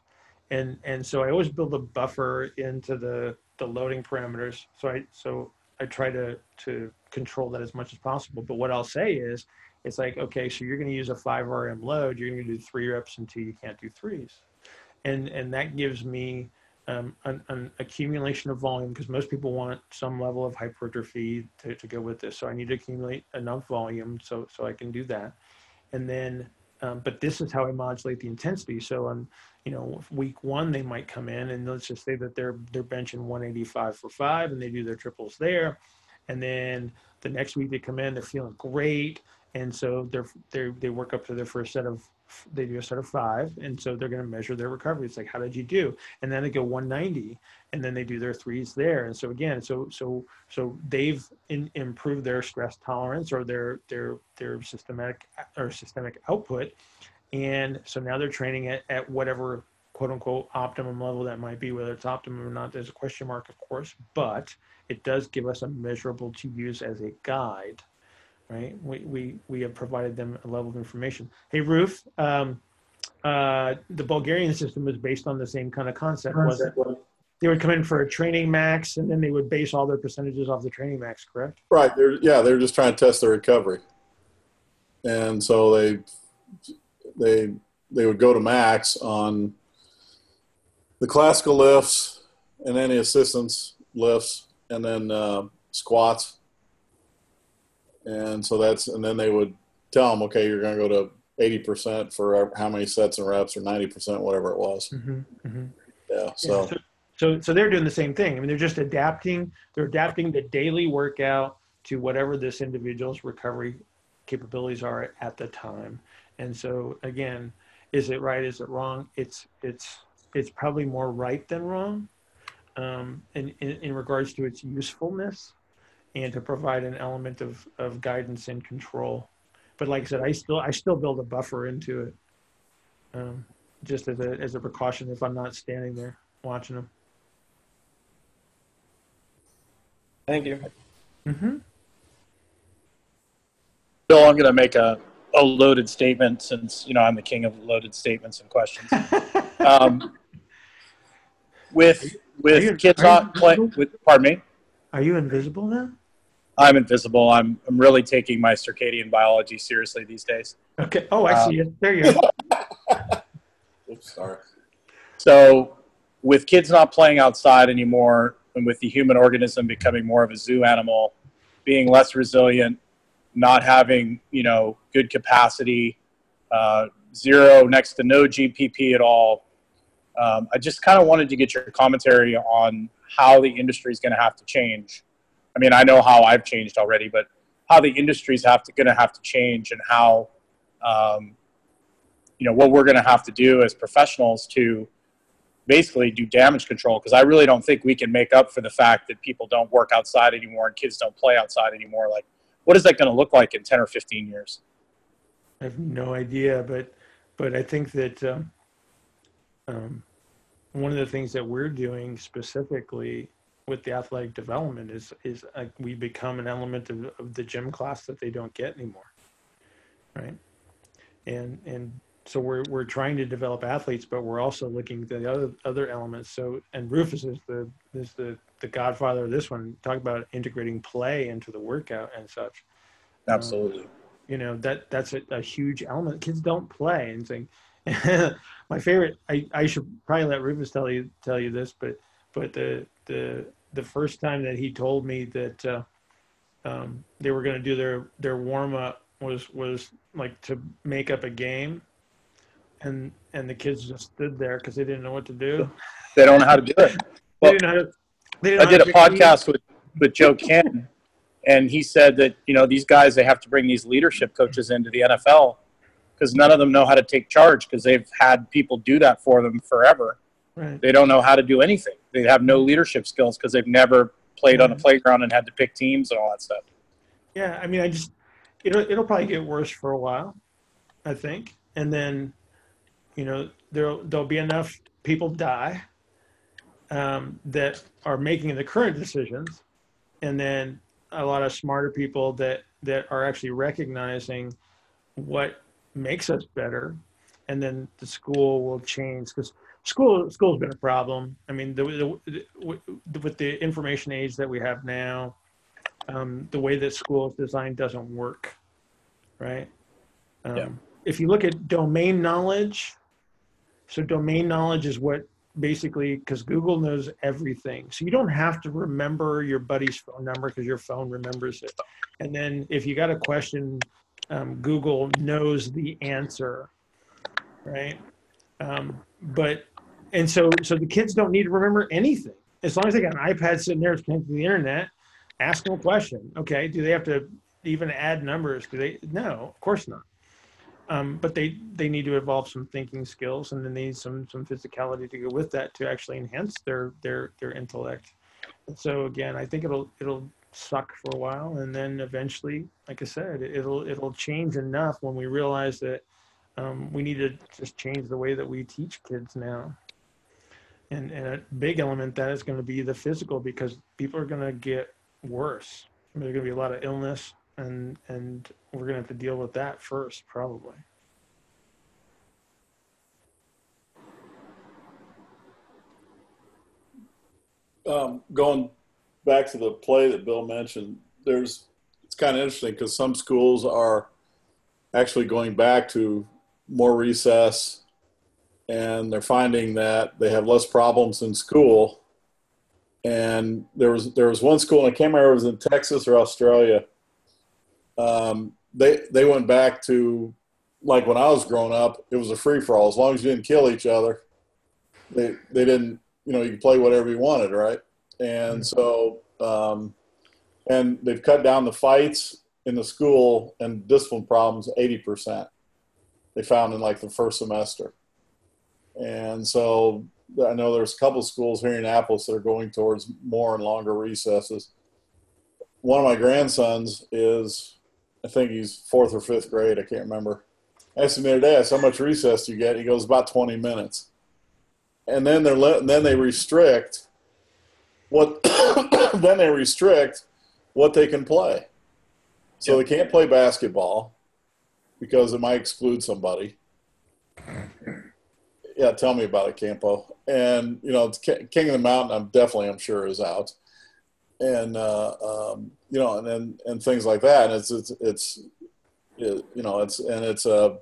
And and so I always build a buffer into the the loading parameters. So I so I try to to control that as much as possible. But what I'll say is it's like, okay, so you're going to use a 5 RM load, you're going to do 3 reps until you can't do 3s. And and that gives me um, an, an accumulation of volume because most people want some level of hypertrophy to, to go with this. So I need to accumulate enough volume so so I can do that. And then, um, but this is how I modulate the intensity. So on, you know, week one they might come in and let's just say that they're they're benching 185 for five and they do their triples there, and then the next week they come in they're feeling great and so they're they they work up to their first set of they do a set of five and so they're going to measure their recovery. It's like how did you do? And then they go 190 and then they do their threes there. And so again so so so they've in, improved their stress tolerance or their their their systematic or systemic output. And so now they're training at, at whatever quote unquote optimum level that might be whether it's optimum or not there's a question mark of course. But it does give us a measurable to use as a guide right? We, we, we have provided them a level of information. Hey, Ruth, um, uh, the Bulgarian system was based on the same kind of concept, was it? They would come in for a training max, and then they would base all their percentages off the training max, correct? Right. They're, yeah, they're just trying to test the recovery, and so they they they would go to max on the classical lifts and any assistance lifts, and then uh, squats. And so that's and then they would tell them, okay, you're going to go to eighty percent for how many sets and reps, or ninety percent, whatever it was. Mm-hmm, mm-hmm. Yeah. So. so, so, so they're doing the same thing. I mean, they're just adapting. They're adapting the daily workout to whatever this individual's recovery capabilities are at the time. And so, again, is it right? Is it wrong? It's it's it's probably more right than wrong, um, in, in in regards to its usefulness, and to provide an element of of guidance and control. But like I said, I still I still build a buffer into it, um, just as a as a precaution if I'm not standing there watching them. Thank you. Mm-hmm. Bill, I'm going to make a, a loaded statement since, you know, I'm the king of loaded statements and questions. Um, with Are you- with kids are you not playing, with, pardon me, Are you invisible now? I'm invisible. I'm, I'm really taking my circadian biology seriously these days. Okay. Oh, I Um, see it. There you go. Oops, sorry. So, with kids not playing outside anymore, and with the human organism becoming more of a zoo animal, being less resilient, not having you know good capacity, uh, zero next to no GPP at all, um, I just kind of wanted to get your commentary on how the industry is going to have to change I mean, I know how I've changed already, but how the industry's have to going to have to change and how, um, you know, what we're going to have to do as professionals to basically do damage control. Because I really don't think we can make up for the fact that people don't work outside anymore and kids don't play outside anymore. Like, what is that going to look like in 10 or 15 years? I have no idea, but but I think that um, um, one of the things that we're doing specifically with the athletic development is is uh, we become an element of, of the gym class that they don't get anymore, right? And and so we're we're trying to develop athletes, but we're also looking at the other other elements. So and Rufus is the is the the godfather of this one. Talk about integrating play into the workout and such. Absolutely. Um, you know that that's a, a, huge element. Kids don't play and saying. my favorite. I, I should probably let Rufus tell you tell you this, but but the the the first time that he told me that uh, um, they were going to do their their warm up was was like to make up a game, and and the kids just stood there because they didn't know what to do. They don't know how to do it. Well, to, I did a podcast with with Joe Kenn, and he said that you know these guys they have to bring these leadership coaches into the NFL because none of them know how to take charge because they've had people do that for them forever. Right. They don't know how to do anything. They have no leadership skills because they've never played on a playground and had to pick teams and all that stuff. Yeah, I mean, I just it'll it'll probably get worse for a while, I think, and then you know there'll there'll be enough people die um, that are making the current decisions, and then a lot of smarter people that that are actually recognizing what makes us better and then the school will change because school school's been a problem i mean the, the, the, with the information age that we have now um, the way that school is designed doesn't work right um, yeah. if you look at domain knowledge so domain knowledge is what basically because google knows everything so you don't have to remember your buddy's phone number because your phone remembers it and then if you got a question um, Google knows the answer, right? Um, but and so so the kids don't need to remember anything as long as they got an iPad sitting there connected to the internet. Ask them a question. Okay, do they have to even add numbers? Do they? No, of course not. Um, but they they need to evolve some thinking skills, and then they need some some physicality to go with that to actually enhance their their their intellect. And so again, I think it'll it'll suck for a while, and then eventually, like I said, it'll it'll change enough when we realize that um, we need to just change the way that we teach kids now. And, and a big element that is going to be the physical because people are going to get worse. There's going to be a lot of illness, and and we're going to have to deal with that first, probably. Um, going back to the play that Bill mentioned, there's it's kind of interesting because some schools are actually going back to more recess, and they're finding that they have less problems in school. And there was there was one school, and I can't remember if it was in Texas or Australia. Um, they they went back to like when I was growing up, it was a free for all. As long as you didn't kill each other, they they didn't you know you could play whatever you wanted, right? and so um, and they've cut down the fights in the school and discipline problems 80% they found in like the first semester and so i know there's a couple of schools here in Annapolis that are going towards more and longer recesses one of my grandsons is i think he's fourth or fifth grade i can't remember I asked him the other day, how much recess do you get? He goes, about 20 minutes. And then they're then they restrict what then they restrict what they can play. So yep. they can't play basketball because it might exclude somebody. Yeah, tell me about it, Campo. And you know, King of the Mountain, I'm definitely, I'm sure, is out. And uh, um, you know, and, and and things like that. And it's it's it's it, you know, it's and it's a uh,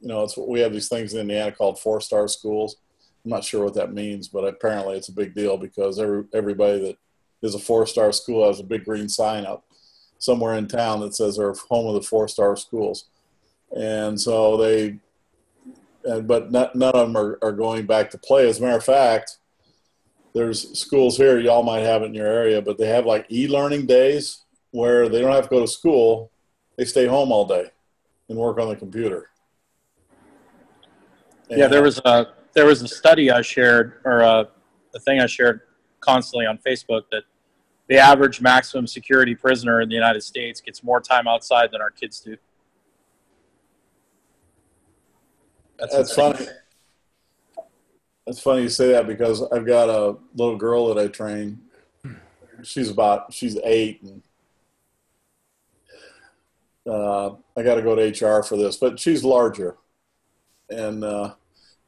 you know, it's we have these things in Indiana called four star schools I'm not sure what that means, but apparently it's a big deal because every, everybody that is a four star school has a big green sign up somewhere in town that says they're home of the four star schools. And so they, and, but not, none of them are, are going back to play. As a matter of fact, there's schools here, y'all might have it in your area, but they have like e-learning days where they don't have to go to school. They stay home all day and work on the computer. Yeah, there was a there was a study I shared or a, a thing I shared constantly on Facebook that the average maximum security prisoner in the United States gets more time outside than our kids do. That's, That's funny. That's funny you say that because I've got a little girl that I train. She's about she's eight, and uh, I got to go to HR for this, but she's larger, and uh,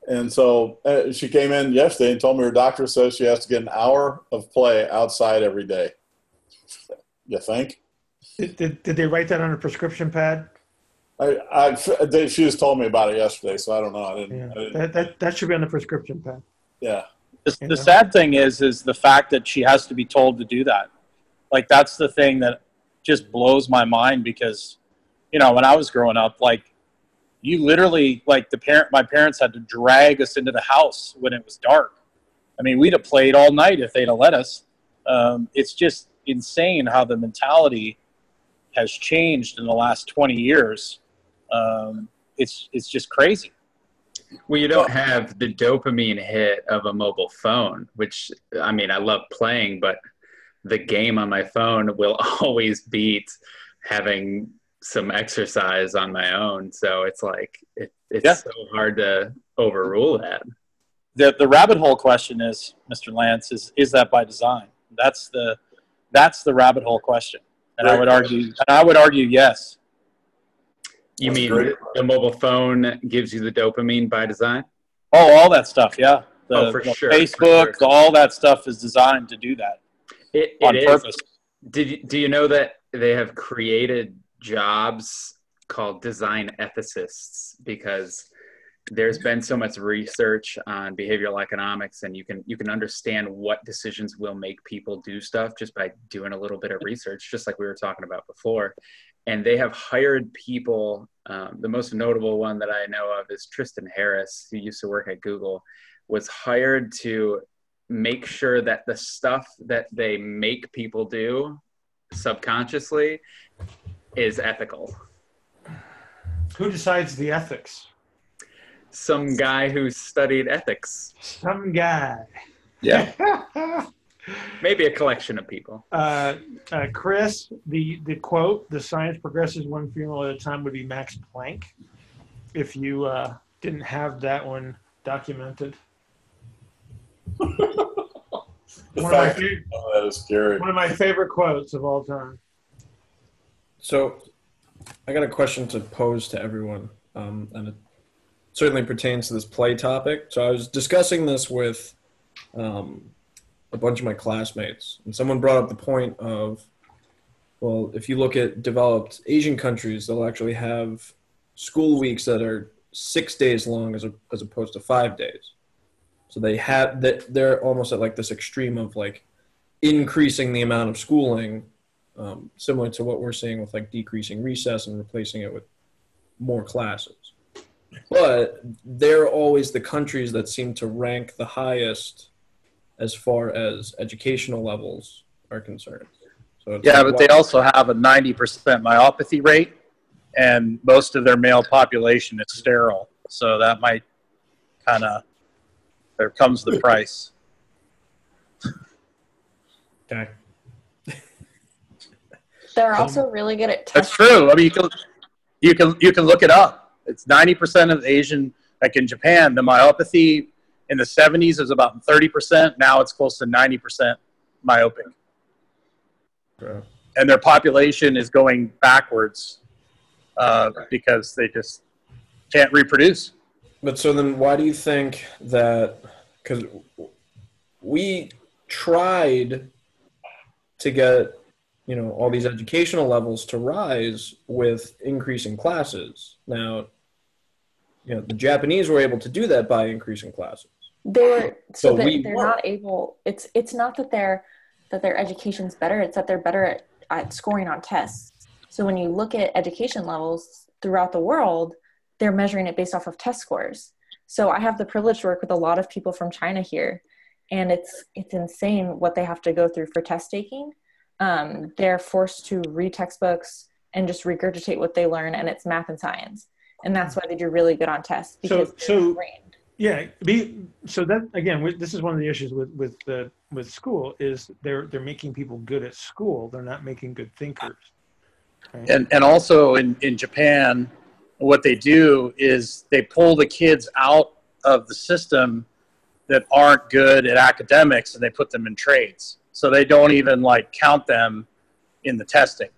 and so uh, she came in yesterday and told me her doctor says she has to get an hour of play outside every day. you think? Did, did, did they write that on a prescription pad? I, I, they, she just told me about it yesterday, so I don't know. I didn't. Yeah. I didn't that, that, that should be on the prescription pad. yeah. The, the sad thing is, is the fact that she has to be told to do that. Like that's the thing that just blows my mind because, you know, when I was growing up, like you literally, like the parent, my parents had to drag us into the house when it was dark. I mean, we'd have played all night if they'd have let us. Um, it's just insane how the mentality has changed in the last 20 years. Um, it's, it's just crazy. Well, you don't have the dopamine hit of a mobile phone, which I mean, I love playing, but the game on my phone will always beat having some exercise on my own. So it's like it, it's Yeah. so hard to overrule that. the the rabbit hole question is, Mr. Lance, is is that by design? That's the that's the rabbit hole question, and I would argue, and I would argue yes. You That's mean great. the mobile phone gives you the dopamine by design? Oh, all that stuff, yeah. The, Oh, for sure, for Facebook, sure. all that stuff is designed to do that It, on it is. purpose. Did you, do you know that they have created jobs called design ethicists because there's been so much research on behavioral economics and you can you can understand what decisions will make people do stuff just by doing a little bit of research just like we were talking about before and they have hired people um, the most notable one that i know of is tristan harris who used to work at google was hired to make sure that the stuff that they make people do subconsciously is ethical. Who decides the ethics? Some guy who studied ethics, Some guy. Yeah. maybe a collection of people. uh, uh, Chris, the, the quote, the science progresses one funeral at a time would be Max Planck. If you uh, didn't have that one documented. The One of, my, fact oh, that is scary. one of my favorite quotes of all time. So, I got a question to pose to everyone, um, and it certainly pertains to this play topic. So, I was discussing this with um, a bunch of my classmates, and someone brought up the point of, well, if you look at developed Asian countries, they'll actually have school weeks that are six days long as, a, as opposed to five days. So they have that they're almost at like this extreme of like increasing the amount of schooling um, similar to what we're seeing with like decreasing recess and replacing it with more classes. But they're always the countries that seem to rank the highest as far as educational levels are concerned. So it's Yeah, like, but they also have a 90% myopathy rate, and most of their male population is sterile. So that might kind of, there comes the price. okay. They're also um, really good at That's true. I mean, you can, you can, you can look it up. It's 90% of Asian, like in Japan, the myopathy in the 70s it was about 30%. Now it's close to 90% myopic. Okay. and their population is going backwards uh, because they just can't reproduce. But so then, why do you think that? Because we tried to get you know all these educational levels to rise with increasing classes. Now, you know the Japanese were able to do that by increasing classes. They were so So they're, we they're weren't. able. It's it's not that they're that their education's better. It's that they're better at, at scoring on tests. So when you look at education levels throughout the world, they're measuring it based off of test scores. So I have the privilege to work with a lot of people from China here, and it's it's insane what they have to go through for test taking. Um, they're forced to read textbooks and just regurgitate what they learn, and it's math and science, and that's why they do really good on tests because So- so-. Yeah, be so that again, we- this is one of the issues with with the with school is they're they're making people good at school. They're not making good thinkers. and and also in in Japan, what they do is they pull the kids out of the system that aren't good at academics and they put them in trades. So they don't even like count them in the testing.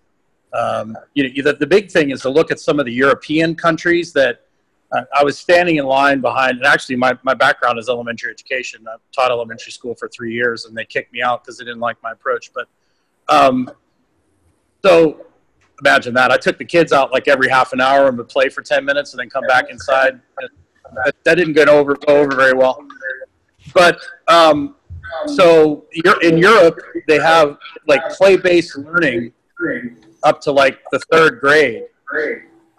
Um, you know, the, the big thing is to look at some of the European countries that I was standing in line behind, and actually my, my background is elementary education. I taught elementary school for three years and they kicked me out because they didn't like my approach. But um, so imagine that. I took the kids out like every half an hour and would play for 10 minutes and then come back inside. That, that didn't go over, go over very well. But um, so in Europe, they have like play based learning up to like the third grade.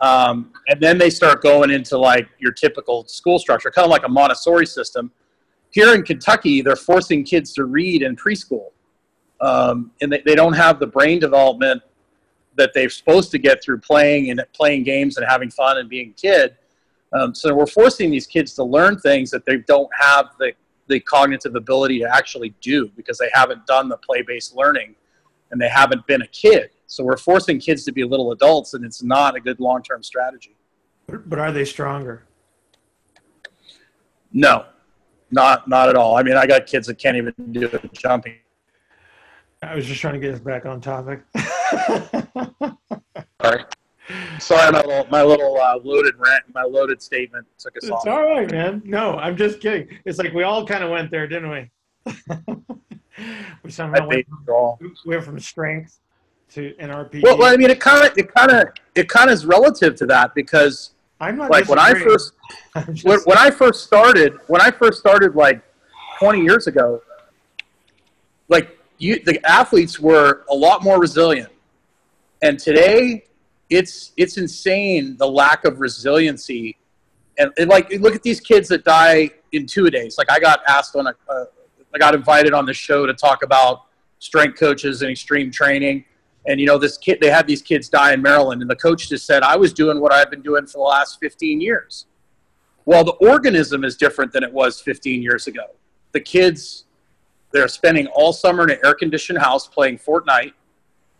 Um, and then they start going into like your typical school structure, kind of like a Montessori system. Here in Kentucky, they're forcing kids to read in preschool. Um, and they, they don't have the brain development that they're supposed to get through playing and playing games and having fun and being a kid. Um, so we're forcing these kids to learn things that they don't have the, the cognitive ability to actually do because they haven't done the play-based learning and they haven't been a kid. So we're forcing kids to be little adults and it's not a good long-term strategy. But, but are they stronger? No, not, not at all. I mean, I got kids that can't even do jumping. I was just trying to get us back on topic. Sorry. Sorry, my little, my little uh, loaded rant, my loaded statement took us it's off. all right, man. No, I'm just kidding. It's like we all kind of went there, didn't we? we somehow I went think from, we're we went from strength to NRP. Well, well, I mean, it kind of, it kind of, it kind of is relative to that because, I'm not like, when I first, when, when I first started, when I first started, like, 20 years ago, like, you, the athletes were a lot more resilient, and today, it's it's insane the lack of resiliency, and, and like, look at these kids that die in two days. Like, I got asked on a, uh, I got invited on the show to talk about strength coaches and extreme training. And you know, this kid, they had these kids die in Maryland, and the coach just said, "I was doing what I've been doing for the last 15 years." Well, the organism is different than it was 15 years ago. The kids, they're spending all summer in an air-conditioned house playing Fortnite.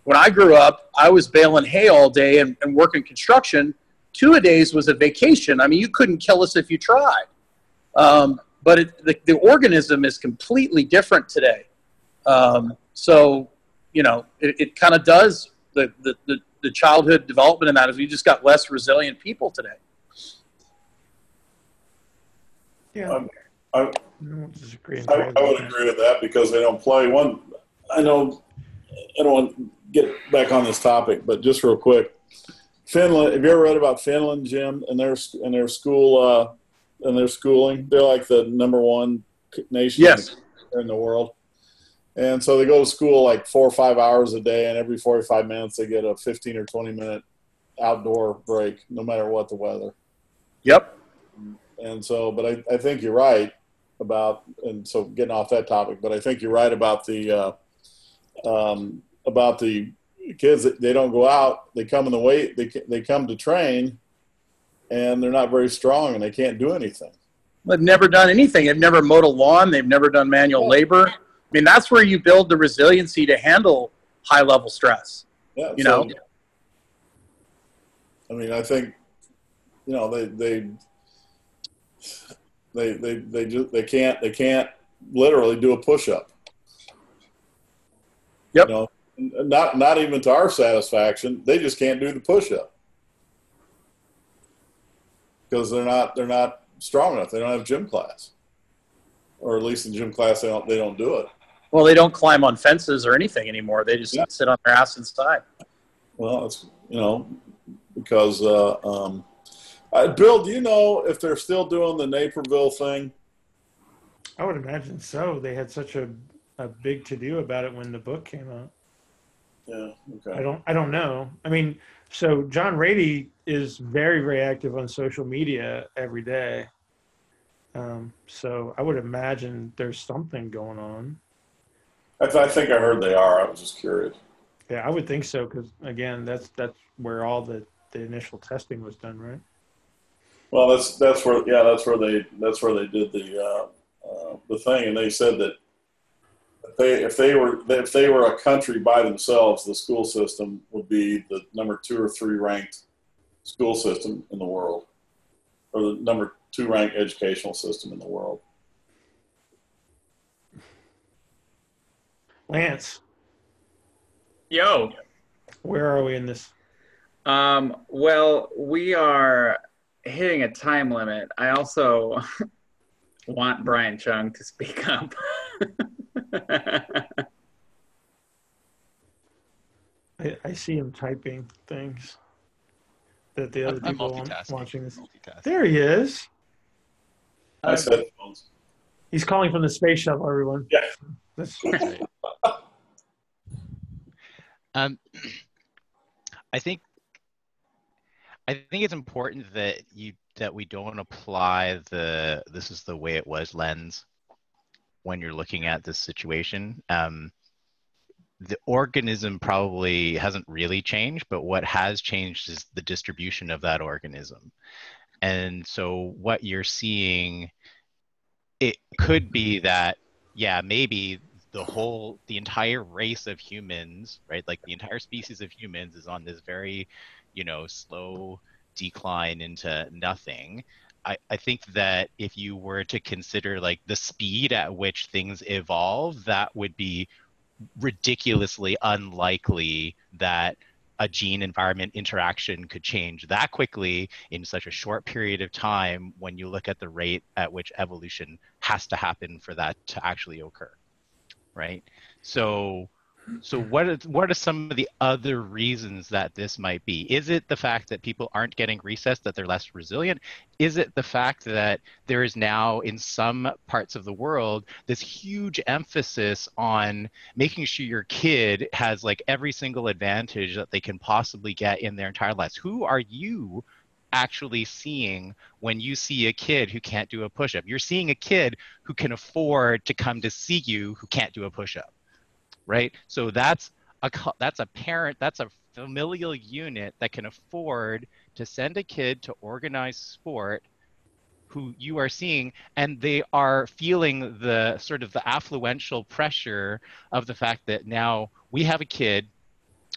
When I grew up, I was baling hay all day and, and working construction. Two a days was a vacation. I mean, you couldn't kill us if you tried. Um, but it, the, the organism is completely different today. Um, so, you know, it, it kind of does the, the, the, the childhood development in that is we just got less resilient people today. yeah, Um, I, I don't. I. I would agree with that because they don't play. One, I know, I don't want to get back on this topic, but just real quick, Finland. Have you ever read about Finland, Jim, and their and their school uh, and their schooling? They're like the number one nation Yes. in the world. And so they go to school like four or five hours a day, and every 45 minutes they get a 15 or 20 minute outdoor break, no matter what the weather. Yep. And so, but I, I think you're right about, and so getting off that topic, but I think you're right about the, uh, um, about the kids that they don't go out, they come in the weight, they, they come to train and they're not very strong and they can't do anything. They've never done anything. They've never mowed a lawn. They've never done manual labor. I mean, that's where you build the resiliency to handle high level stress. Yeah. You know? I mean, I think, you know, they, they, they, they, they just, they can't, they can't literally do a push up. Yep. You know, not, not even to our satisfaction. They just can't do the push up because they're not, they're not strong enough. They don't have gym class or at least in gym class, they don't, they don't do it. Well, they don't climb on fences or anything anymore. They just Yeah. sit on their ass inside. Well, it's you know because uh, um, uh, Bill, do you know if they're still doing the Naperville thing? I would imagine so. They had such a, a big to do about it when the book came out. Yeah. Okay. I don't I don't know. I mean, so John Ratey is very very active on social media every day. Um, so I would imagine there's something going on. I, th- I think I heard they are. I was just curious. Yeah, I would think so because again, that's that's where all the the initial testing was done, right? Well, that's that's where yeah, that's where they that's where they did the uh, uh, the thing, and they said that if they if they were if they were a country by themselves, the school system would be the number two or three ranked school system in the world, or the number two ranked educational system in the world. Lance, Yo. where are we in this? Um, well, we are hitting a time limit. I also want Brian Chung to speak up. I, I see him typing things that the other I'm people multitasking. watching this. There he is. I said. He's calling from the space shuttle, everyone. Yeah. That's, Right. Um, I think I think it's important that you that we don't apply the this is the way it was lens when you're looking at this situation. Um, the organism probably hasn't really changed, but what has changed is the distribution of that organism. And so what you're seeing, it could be that, yeah, maybe the whole, the entire race of humans, right? Like the entire species of humans is on this very, you know, slow decline into nothing. I, I think that if you were to consider like the speed at which things evolve, that would be ridiculously unlikely that a gene environment interaction could change that quickly in such a short period of time when you look at the rate at which evolution has to happen for that to actually occur right? So so what are, what are some of the other reasons that this might be? Is it the fact that people aren't getting recessed that they're less resilient? Is it the fact that there is now in some parts of the world this huge emphasis on making sure your kid has like every single advantage that they can possibly get in their entire lives? Who are you actually seeing when you see a kid who can't do a push-up. You're seeing a kid who can afford to come to see you who can't do a push-up right? So that's a that's a parent that's a familial unit that can afford to send a kid to organized sport who you are seeing and they are feeling the sort of the affluential pressure of the fact that now we have a kid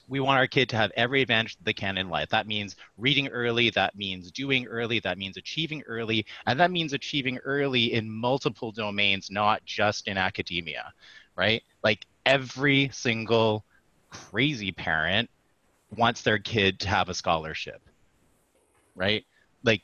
we want our kid to have every advantage that they can in life. That means reading early that means doing early that means achieving early and that means achieving early in multiple domains not just in academia right? Like every single crazy parent wants their kid to have a scholarship right? Like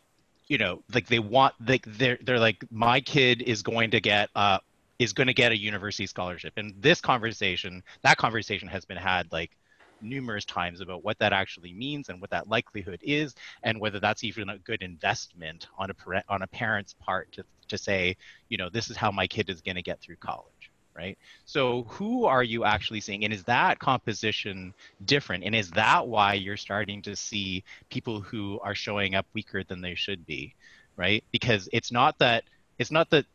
you know like they want like they're they're like my kid is going to get uh is going to get a university scholarship. And this conversation that conversation has been had like numerous times about what that actually means and what that likelihood is and whether that's even a good investment on a parent on a parent's part to to say you know this is how my kid is going to get through college right? So who are you actually seeing and is that composition different? And is that why you're starting to see people who are showing up weaker than they should be right? Because it's not that it's not that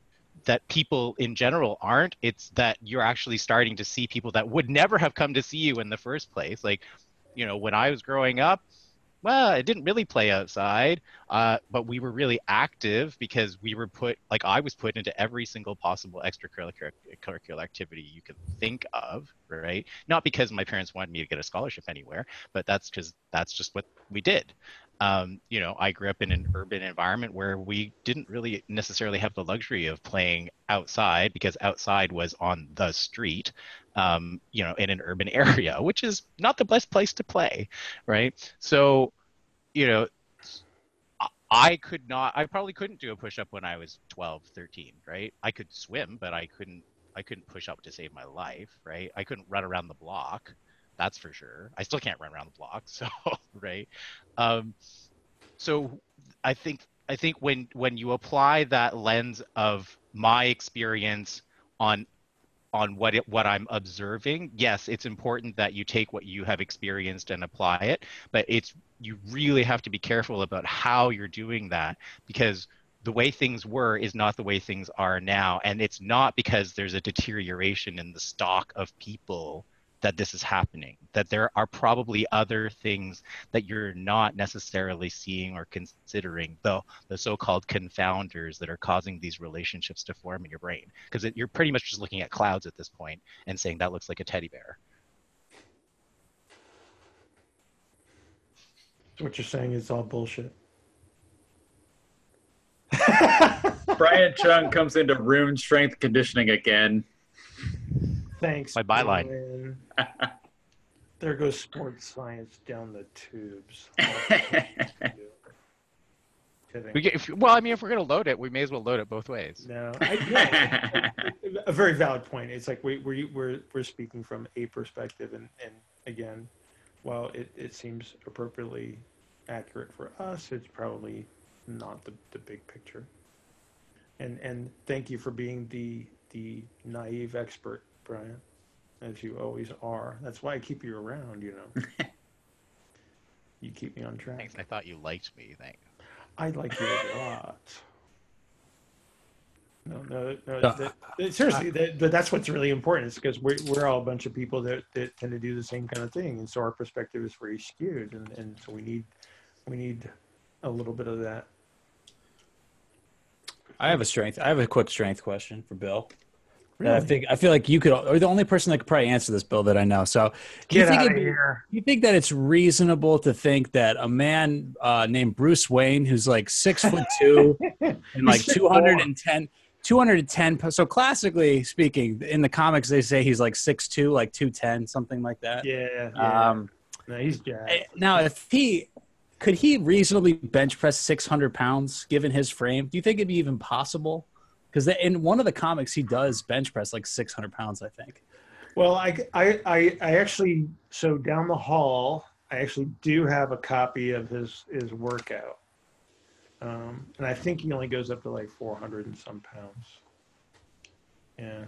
that people in general aren't it's that you're actually starting to see people that would never have come to see you in the first place. Like you know when i was growing up well i didn't really play outside uh, but we were really active because we were put like i was put into every single possible extracurricular activity you could think of right? Not because my parents wanted me to get a scholarship anywhere but that's because that's just what we did um, you know, I grew up in an urban environment where we didn't really necessarily have the luxury of playing outside because outside was on the street, um, you know, in an urban area, which is not the best place to play, right? So, you know, I could not, I probably couldn't do a push up when I was 12, 13, right? I could swim, but I couldn't, I couldn't push up to save my life, right? I couldn't run around the block that's for sure. I still can't run around the block, so right. Um, so I think I think when when you apply that lens of my experience on on what it, what I'm observing, yes, it's important that you take what you have experienced and apply it, but it's you really have to be careful about how you're doing that because the way things were is not the way things are now and it's not because there's a deterioration in the stock of people that this is happening that there are probably other things that you're not necessarily seeing or considering the the so-called confounders that are causing these relationships to form in your brain because you're pretty much just looking at clouds at this point and saying that looks like a teddy bear So what you're saying is all bullshit. Brian Chung comes into room strength conditioning again. Thanks. My byline. There goes sports science down the tubes. We get, if, well i mean if we're going to load it we may as well load it both ways No, I, no, a very valid point. It's like we, we, we're, we're speaking from a perspective, and, and again, while it, it seems appropriately accurate for us, it's probably not the, the big picture. And and thank you for being the the naive expert, Brian, as you always are. That's why I keep you around. You know, you keep me on track. thanks i thought you liked me thanks I like you a lot. No, no, no. That- that- seriously, that, that, that's what's really important. Is because we're we're all a bunch of people that, that tend to do the same kind of thing, and so our perspective is very skewed, and, and so we need we need a little bit of that. I have a strength. I have a quick strength question for Bill. That I think I feel like you could, or the only person that could probably answer this, Bill, that I know. So, do you Get think out of here. you think that it's reasonable to think that a man uh, named Bruce Wayne, who's like six foot two and like He's 210, 210, so classically speaking, in the comics they say he's like six two, like two ten, something like that. Yeah, yeah. Um, no, he's jacked. now, if he could he reasonably bench press six hundred pounds given his frame, do you think it'd be even possible? Because in one of the comics he does bench press like six hundred pounds, I think. Well, I, I, I, I actually so down the hall, I actually do have a copy of his his workout, um, and I think he only goes up to like four hundred and some pounds. Yeah,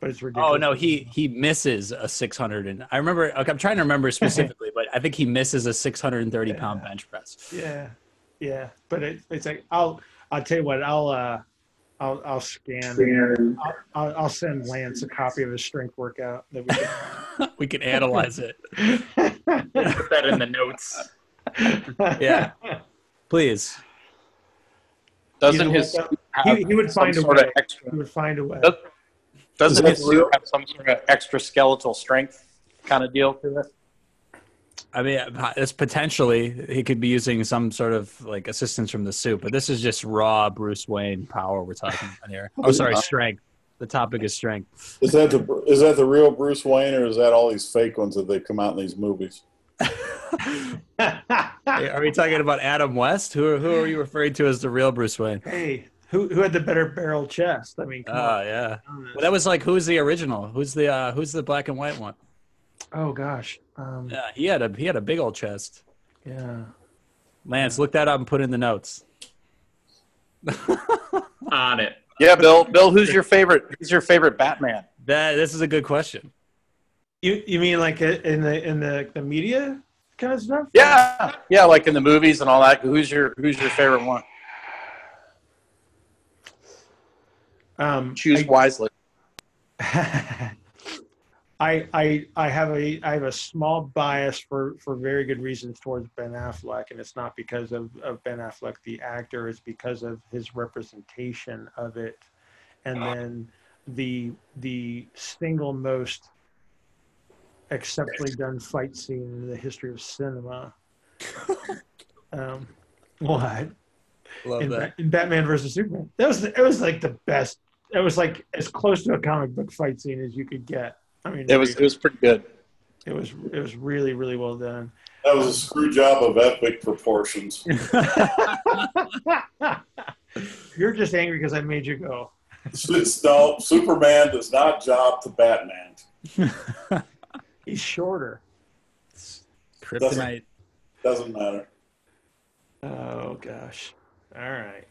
but it's ridiculous. Oh no, he he misses a 600 and I remember. Okay, I'm trying to remember specifically, but I think he misses a 630 pound bench press. Yeah, yeah, but it, it's like I'll I'll tell you what I'll uh I'll I'll scan. I'll, I'll, I'll send Lance a copy of his strength workout that we can. we can analyze it. Put that in the notes. Yeah. Please. Doesn't You his have he, he would some find a sort way. of extra? He would find a way. Does- Doesn't Is his suit have some sort of extra skeletal strength kind of deal to it? I mean, it's potentially he could be using some sort of like assistance from the suit, but this is just raw Bruce Wayne power we're talking about here. Oh, sorry, strength. The topic is strength. Is that the is that the real Bruce Wayne, or is that all these fake ones that they come out in these movies? Are we talking about Adam West? Who who are you referring to as the real Bruce Wayne? hey, who who had the better barrel chest? I mean, come Oh on. yeah. Well, that was like who's the original? Who's the uh, who's the black and white one? Oh gosh. Um, Yeah, he had a he had a big old chest. yeah. Lance, look that up and put in the notes. On it. Yeah, Bill. Bill, who's your favorite? Who's your favorite Batman? That this is a good question. You you mean like uh, in the in the the media kind of stuff? Yeah, yeah, like in the movies and all that. Who's your Who's your favorite one? Um, Choose I- wisely. I, I I I have a I have a small bias for for very good reasons towards Ben Affleck, and it's not because of, of Ben Affleck the actor. It's because of his representation of it, and then the the single most exceptionally done fight scene in the history of cinema. um, what? Love in, that. In Batman versus Superman. That was it was like the best. It was like as close to a comic book fight scene as you could get. I mean, It was It was pretty good. it was it was really really well done. That was a screw job of epic proportions. You're just angry because I made you go. no, Superman does not job to Batman. He's shorter. Kryptonite. Doesn't matter. Oh gosh. All right.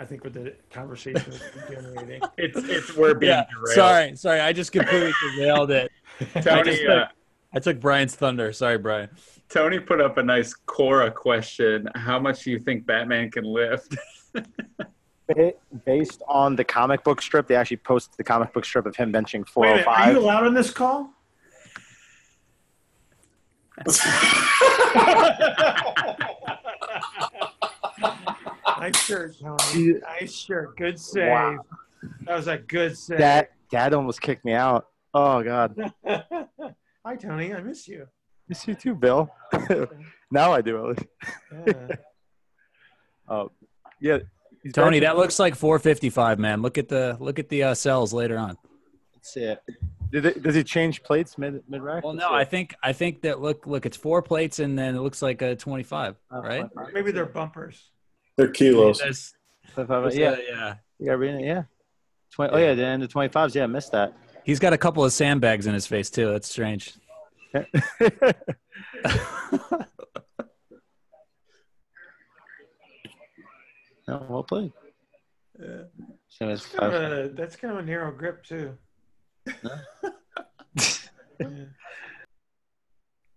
I think with the conversation is degenerating. It's it's we're being Yeah. derailed. Sorry, sorry. I just completely derailed it. I Tony, just uh, I took Brian's thunder. Sorry, Brian. Tony put up a nice Quora question. How much do you think Batman can lift? based on the comic book strip. They actually posted the comic book strip of him benching Wait a minute, are you allowed on this call? nice shirt, Tony. Nice shirt. Good save. Wow. That was a good save. Dad, Dad almost kicked me out. Oh God, Hi, Tony. I miss you. miss you too, Bill. now I do at least. Yeah. Oh, yeah. Tony, that looks like 455, man. Look at the look at the uh, cells later on. Let's see it. Did it, does he change plates mid mid rack? Well, no, I think I think that look look it's four plates and then it looks like a 25, right? Maybe they're bumpers. They're kilos. That's, yeah, yeah, yeah. you got reading it. Yeah. 20, oh yeah, the end of twenty fives. Yeah, I missed that. He's got a couple of sandbags in his face too. That's strange. no, well played. Yeah. Same as That's kind, five. of a, that's kind of a narrow grip too. Yeah.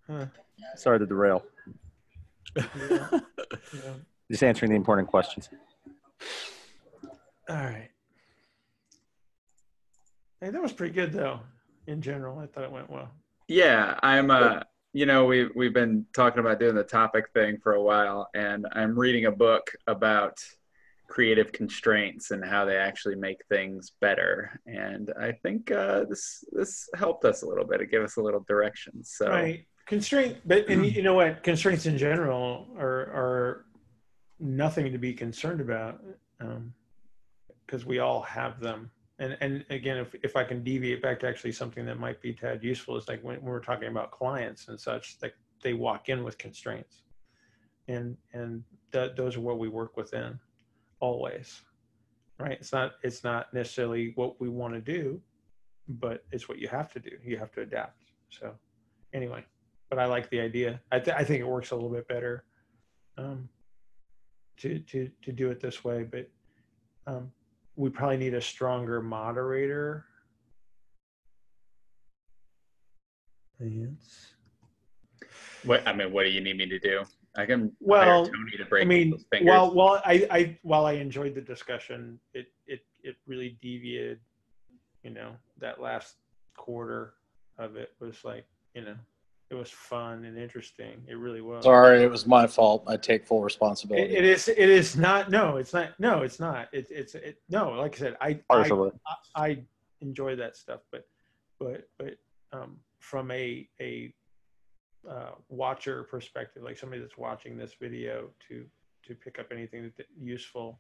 Huh. Sorry to derail. Yeah. Yeah. Just answering the important questions. All right. Hey, that was pretty good though. In general, I thought it went well. Yeah, I'm. Uh, you know, we we've been talking about doing the topic thing for a while, and I'm reading a book about creative constraints and how they actually make things better. And I think uh, this this helped us a little bit. It gave us a little direction. So Right. Constraint, but and you know what? Constraints in general are are nothing to be concerned about because we all have them. And and again, if if I can deviate back to actually something that might be tad useful, is like when, when we're talking about clients and such, like they walk in with constraints, and and those are what we work within always right? It's not it's not necessarily what we want to do but it's what you have to do. You have to adapt. So anyway but i like the idea. I, th- I think it works a little bit better um, to to to do it this way but um, we probably need a stronger moderator Yes. what I mean, what do you need me to do? I can Well, hire Tony to break I mean, people's fingers. while while I, I while I enjoyed the discussion, it it it really deviated. You know, that last quarter of it was like, you know, it was fun and interesting. It really was. Sorry, it was my fault. I take full It, responsibility. it is. It is not. No, it's not. No, it's not. It, it's. It, no, like I said, I, I Partially. I, I enjoy that stuff, but but but um, from a a uh, watcher perspective, like somebody that's watching this video to to pick up anything that, that useful,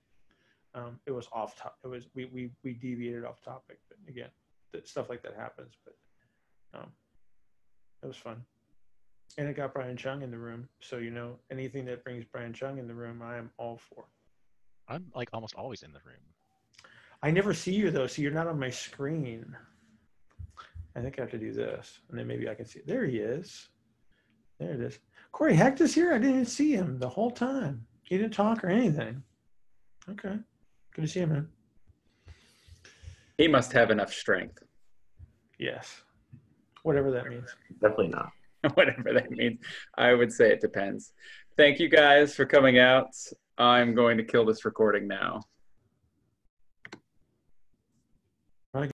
um, it was off top. It was we we we deviated off topic, but again, that stuff like that happens. But um, it was fun, and it got Brian Chung in the room. So you know, anything that brings Brian Chung in the room, I am all for. I'm like almost always in the room. I never see you though, so you're not on my screen. I think I have to do this, and then maybe I can see. There he is. There it is. Corey Hecht is here. I didn't even see him the whole time. He didn't talk or anything. Okay, good to see him, man. he must have enough strength, Yes, whatever that means. Definitely not. whatever that means. I would say it depends. Thank you guys for coming out. I'm going to kill this recording now.